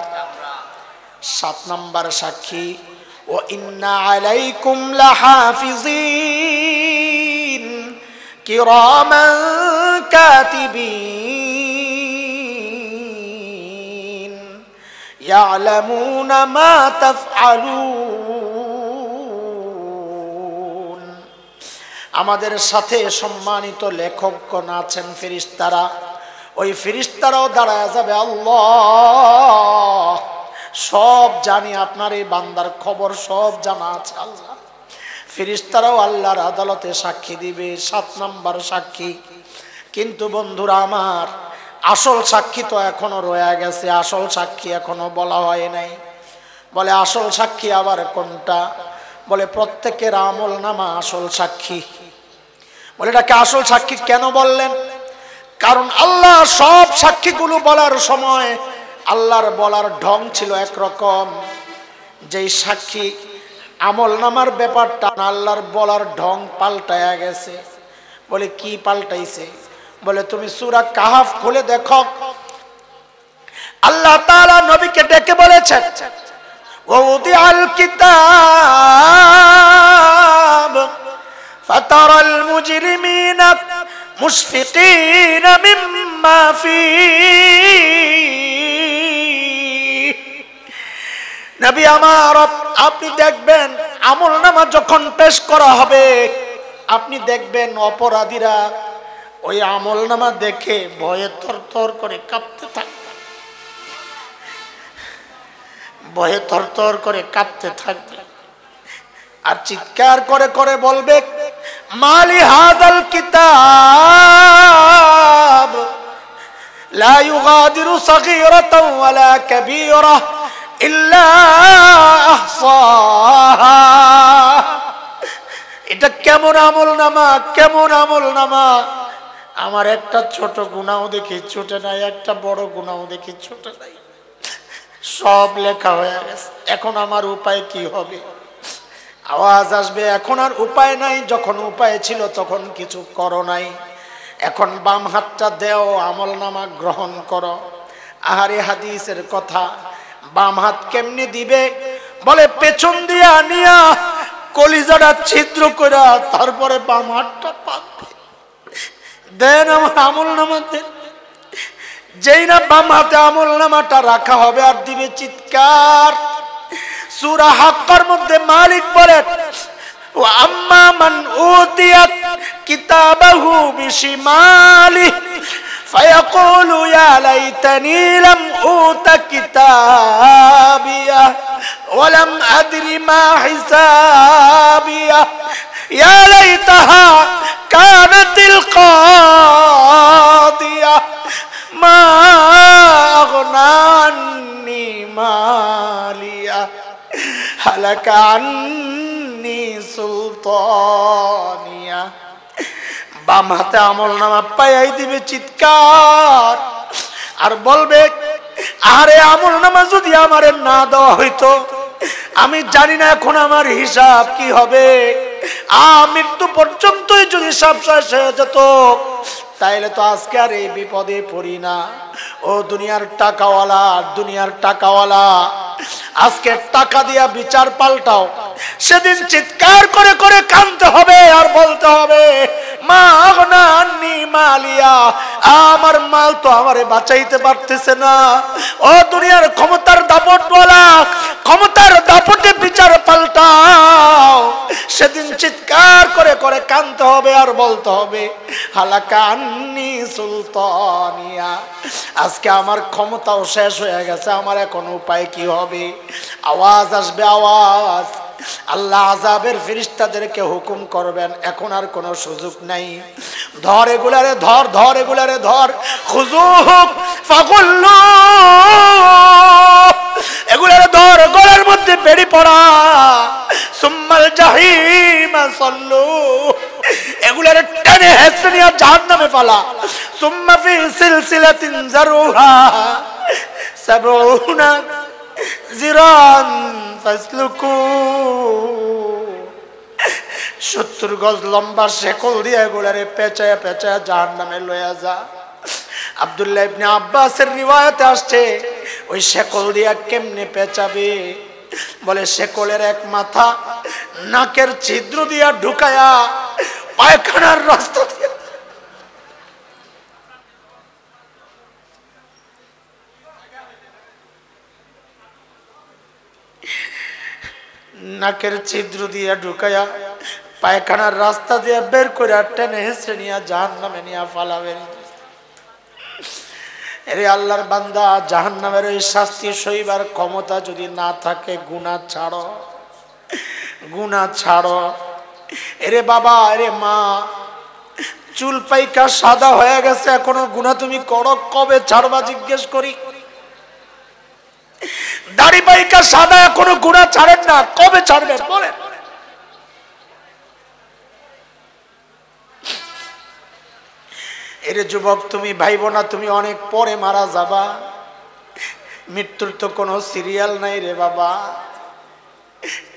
সাত নম্বর সাক্ষী, ও আমাদের সাথে সম্মানিত লেখকগণ আছেন ফেরিস্তারা। ওই ফেরিস্তারাও দাঁড়ায় যাবে, আল্লাহ সব জানি আপনার এই বান্দার খবর, সব জানা আছে আল্লাহ। ফিরিস্তারাও আল্লাহর আদালতে সাক্ষী দিবে, সাত নাম্বার সাক্ষী। কিন্তু বন্ধুরা আমার, আসল সাক্ষী তো এখনও রয়ে গেছে, আসল সাক্ষী এখনও বলা হয় নাই। বলে আসল সাক্ষী আবার কোনটা? বলে প্রত্যেকের আমল নামা আসল সাক্ষী। বলে এটাকে আসল সাক্ষী কেন বললেন? কারণ আল্লাহ সব সাক্ষীগুলো বলার সময় আল্লাহর বলার ঢং ছিল একরকম। যেই সাক্ষী আমল নামার ব্যাপারটা আল্লাহর বলার ঢং পাল্টায়া গেছে। বলে, কি পাল্টাইছে? বলে, তুমি সুরা কাহাফ খুলে দেখো। আল্লাহ তাআলা নবীকে ডেকে বলেছেন ওদিআল মুশফিকিন মিম্মা ফীহ নবী আমার আপনি দেখবেন আমল নামা যখন পেশ করা হবে, আপনি দেখবেন অপরাধীরা ওই আমল নামা দেখে ভয়ে থর থর করে কাঁপতে থাকবে। ভয়ে থর থর করে কাঁপতে থাকবে। আর চিৎকার করে করে বলবে, মালি হাদাল কিতাব, লা ইউগাদিরু সাগীরাতাও ওয়ালা কাবীরাহ এটা কেমন আমল নামা, কেমন আমল নামা। আমার একটা ছোট গুণাও দেখি, ছুটে নাই, একটা বড় গুণাও দেখি, ছুটে নাই। সব লেখা হয়ে গেছে। এখন আমার উপায় কি হবে? আওয়াজ আসবে, এখন আর উপায় নাই। যখন উপায় ছিল, তখন কিছু করো নাই। এখন বাম হাতটা দেও, আমল নামা গ্রহণ করো। আহারে হাদিসের কথা বাম হাত কেমনি দিবে? বলে, পেছন দিয়ে আনিয়া কলিজাটা ছিদ্র করে তারপরে বাম হাতটা পাকবে দেন আমার আমল নামাতে যেই না বাম হাতে আমল নামাটা রাখা হবে আর দিবে চিৎকার। সুরা হাক্কার মধ্যে মালিক বলে, ও আম্মা মান উতিয়াত কিতাবাহু বিশিমালিহি فيقول يا ليتني لم أوت كتابية ولم أدر ما حسابية. يا ليتها كانت القاضية. ما أغنى عني مالية. هلك عني سلطانية. বাম হাতে আমল নামা পাইয়াই দিবে চিৎকার। আর বলবে আরে আমল নামা যদি আমারে না দেওয়া হইতো, আমি জানি না এখন আমার হিসাব কি হবে। মৃত্যু পর্যন্তই যদি হিসাব শেষ হয়ে যেত, তাইলে তো আজকে আর এই বিপদে পড়ি না। ও দুনিয়ার টাকাওয়ালা দুনিয়ার টাকাওয়ালা। আজকে টাকা দিয়া বিচার পাল্টাও। সেদিন চিৎকার করে করে কানতে হবে আর বলতে হবে, মা মালিয়া, আমার মাল তো আমারে বাঁচাইতে পারতেছে না। ও ক্ষমতার দাপট বলা ক্ষমতার দাপটে বিচার পাল্টাও। সেদিন চিৎকার করে করে কানতে হবে আর বলতে হবে হালাকা আন্নি সুলতানিয়া, আজকে আমার ক্ষমতাও শেষ হয়ে গেছে, আমার এখন উপায় কি হবে? আওয়াজ আসবে, আওয়াজ। আল্লাহ আজাবের ফিরিস্তাদেরকে হুকুম করবেন, এখন আর কোনো সুযোগ নাই। ধর এগুলারে, ধর ধর এগুলারে, ধর। খুজুক ফাগুল্লু। এগুলারে গলার মধ্যে পড়া। সুম্মাল জাহিমা, সল্লু। এগুলারে টেনে হেসে নিয়ে জাহান্নামে ফালা সুম্মা ফি সিলসিলাতিন জারুহা জিরান ফাসলুকু। সত্তর গজ লম্বা শেকল দিয়ে এগুলারে পেঁচায় পেঁচায় জাহান নামে লইয়া যা। আবদুল্লাহ ইবনে আব্বাসের রিওয়ায়াতে আসছে, ওই শেকল দিয়া কেমনে পেঁচাবে? বলে, শেকলের এক মাথা নাকের ছিদ্র দিয়া ঢুকায়া পায়খানার রাস্তা দিয়া নাকের ছিদ্র দিয়া ঢুকায়া পায়খানার রাস্তা দিয়ে বের করে টেনে হেসে নিয়ে জাহান নামে নিয়ে ফালাবে এরে আল্লাহর বান্দা জাহান নামের ওই শাস্তি সইবার ক্ষমতা যদি না থাকে গুণা ছাড়ো। গুণা ছাড়ো। এরে বাবা, এরে মা, চুল পাইকা সাদা হয়ে গেছে, এখনও গুণা তুমি করো? কবে ছাড়বা জিজ্ঞেস করি। দাড়ি পাইকা সাদা, এখনও গুণা ছাড়েন না। কবে ছাড়বেন? বলেন। এরে যুবক, তুমি ভাইব না, তুমি অনেক পরে মারা যাবা। মৃত্যুর তো কোনো সিরিয়াল নাই রে বাবা।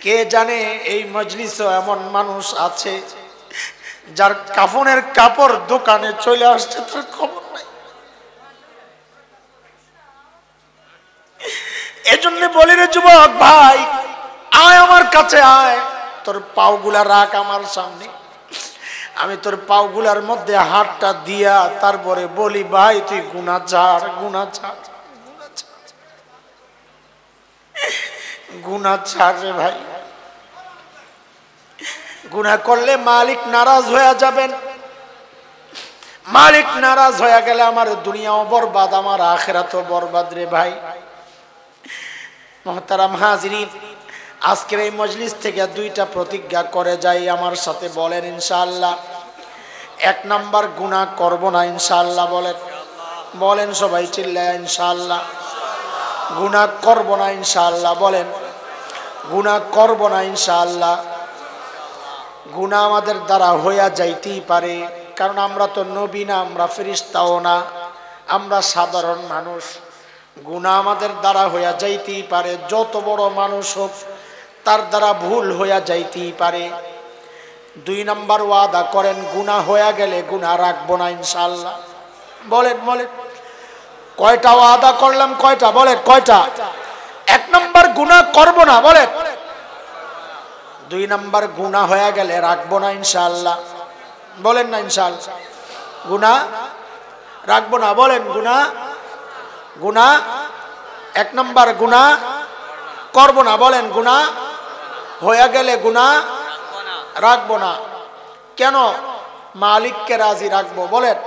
কে জানে এই মজলিসও এমন মানুষ আছে, যার কাফনের কাপড় দোকানে চলে আসছে, তার খবর নাই। এজন্য বলি রে যুবক, ভাই, আয় আমার কাছে আয়, তোর পাওগুলা রাখ আমার সামনে। আমি তোর পাওগুলার মধ্যে হাতটা দিয়া তারপরে বলি, ভাই, তুই গুণা ছাড় গুণা ছাড় গুনাহ ছাড়। রে ভাই গুনাহ করলে মালিক নারাজ হয়ে যাবেন মালিক নারাজ হয়ে গেলে আমার দুনিয়াও বরবাদ, আমার আখেরাতও বরবাদ রে ভাই মহতারাম হাজরিন আজকের এই মজলিস থেকে দুইটা প্রতিজ্ঞা করে যাই আমার সাথে বলেন ইনশাল্লাহ এক নাম্বার, গুনাহ করব না ইনশাল্লাহ বলেন। বলেন সবাই চিল্লায় ইনশাল্লাহ গুনাহ করব না ইনশাআল্লাহ বলেন। গুনাহ করব না ইনশাল্লাহ গুণা আমাদের দ্বারা হইয়া যাইতেই পারে। কারণ আমরা তো নবী না, আমরা ফেরিস্তাও না, আমরা সাধারণ মানুষ। গুণা আমাদের দ্বারা হইয়া যাইতেই পারে। যত বড় মানুষ হোক তার দ্বারা ভুল হইয়া যাইতেই পারে। দুই নম্বর ওয়াদা করেন গুণা হইয়া গেলে গুণা রাখব না ইনশাল্লাহ বলেন বলেন। কয়টা ওয়াদা করলাম, কয়টা? বলেন, কয়টা? এক নম্বর গুণা করব না, বলেন। দুই নম্বর গুণা হয়ে গেলে রাখব না ইনশাল্লাহ বলেন না ইনশাল্লাহ গুণা রাখব না, বলেন গুণা গুণা এক নম্বর গুণা করব না, বলেন গুণা হয়ে গেলে গুণা রাখব না। কেন? মালিককে রাজি রাখব, বলেন।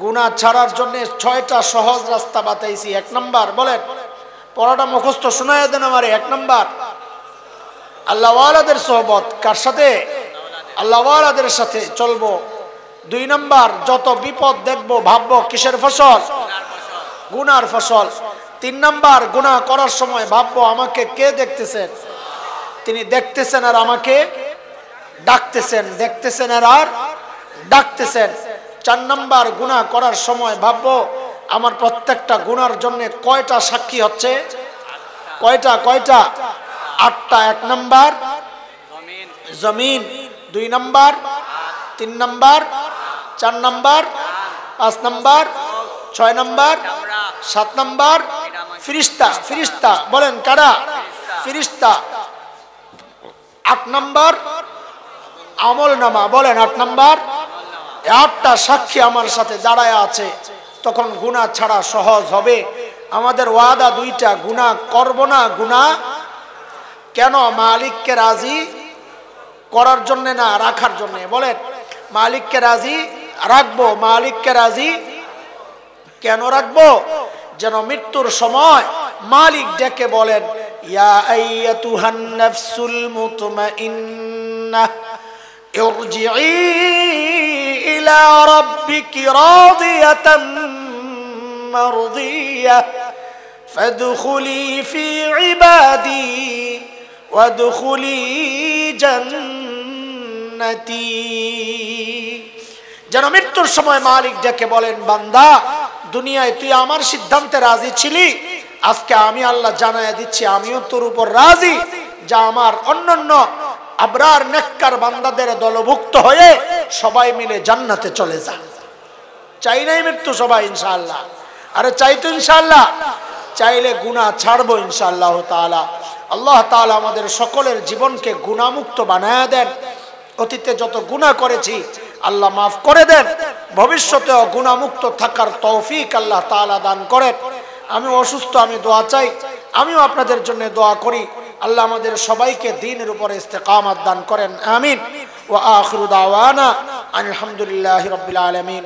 গুণা ছাড়ার জন্য ছয়টা সহজ রাস্তা বাতাইছি, এক নম্বর, বলেন। পড়াটা মুখস্থ শোনায় দেন আমার, এক নম্বর। আল্লাহওয়ালাদের সোহবত কার সাথে? আল্লাহওয়ালাদের সাথে চলবো। দুই নম্বর, যত বিপদ দেখব, ভাববো কিসের ফসল? গুনার ফসল। তিন নম্বর, গুনাহ করার সময় ভাববো আমাকে কে দেখতেছেন? তিনি দেখতেছেন আর আমাকে ডাকতেছেন, দেখতেছেন আর আর ডাকতেছেন। চার নাম্বার গুনাহ করার সময় ভাববো, আমার প্রত্যেকটা গুনার জন্য কয়টা সাক্ষী হচ্ছে? কয়টা কয়টা? আটটা, এক নাম্বার। জমিন, দুই নাম্বার। তিন নাম্বার। চার নাম্বার। পাঁচ নাম্বার। ছয় নাম্বার। সাত নাম্বার। ফিরিস্তা ফিরিস্তা, বলেন কারা? ফিরিস্তা। আট নাম্বার, আমল নামা, বলেন আট নাম্বার। আটটা সাক্ষী আমার সাথে দাঁড়ায় আছে, তখন গুণা ছাড়া সহজ হবে। আমাদের ওয়াদা দুইটা গুণা করব না গুণা কেন? মালিককে রাজি করার জন্য না, রাখার জন্য? বলেন, মালিককে রাজি রাখব, মালিককে রাজি কেন রাখব? যেন মৃত্যুর সময় মালিক ডেকে বলেন ইয়া আইয়াতুহান নাফসুল মুতমাইন্নাহ ارجعي إلى ربك راضية مرضية فادخلي في عبادي وادخلي جنتي যেন মৃত্যুর সময় মালিক ডেকে বলেন বান্দা দুনিয়ায় তুই আমার সিদ্ধান্তে রাজি ছিলি আজকে আমি আল্লাহ জানাইয়া দিচ্ছি, আমিও তোর উপর রাজি, যা আমার অন্যান্য আবরার নেককার বান্দাদের দলভুক্ত হয়ে সবাই মিলে জান্নাতে চলে যান চাই নাই মৃত্যু সবাই, ইনশাআল্লাহ। আরে চাই তো ইনশাআল্লাহ। চাইলে গুণা ছাড়বো ইনশাআল্লাহ তাআলা। আল্লাহ তাআলা আমাদের সকলের জীবনকে গুণামুক্ত বানায়া দেন। অতীতে যত গুণা করেছি, আল্লাহ মাফ করে দেন। ভবিষ্যতেও গুণামুক্ত থাকার তৌফিক আল্লাহ তাআলা দান করেন। আমি অসুস্থ, আমি দোয়া চাই। আমিও আপনাদের জন্য দোয়া করি। আল্লাহ আমাদের সবাইকে দিনের উপরে ইস্তেকামাত দান করেন। আমিন। ও আখরুদাওয়ানা দাওয়ানা রবিল আলামিন।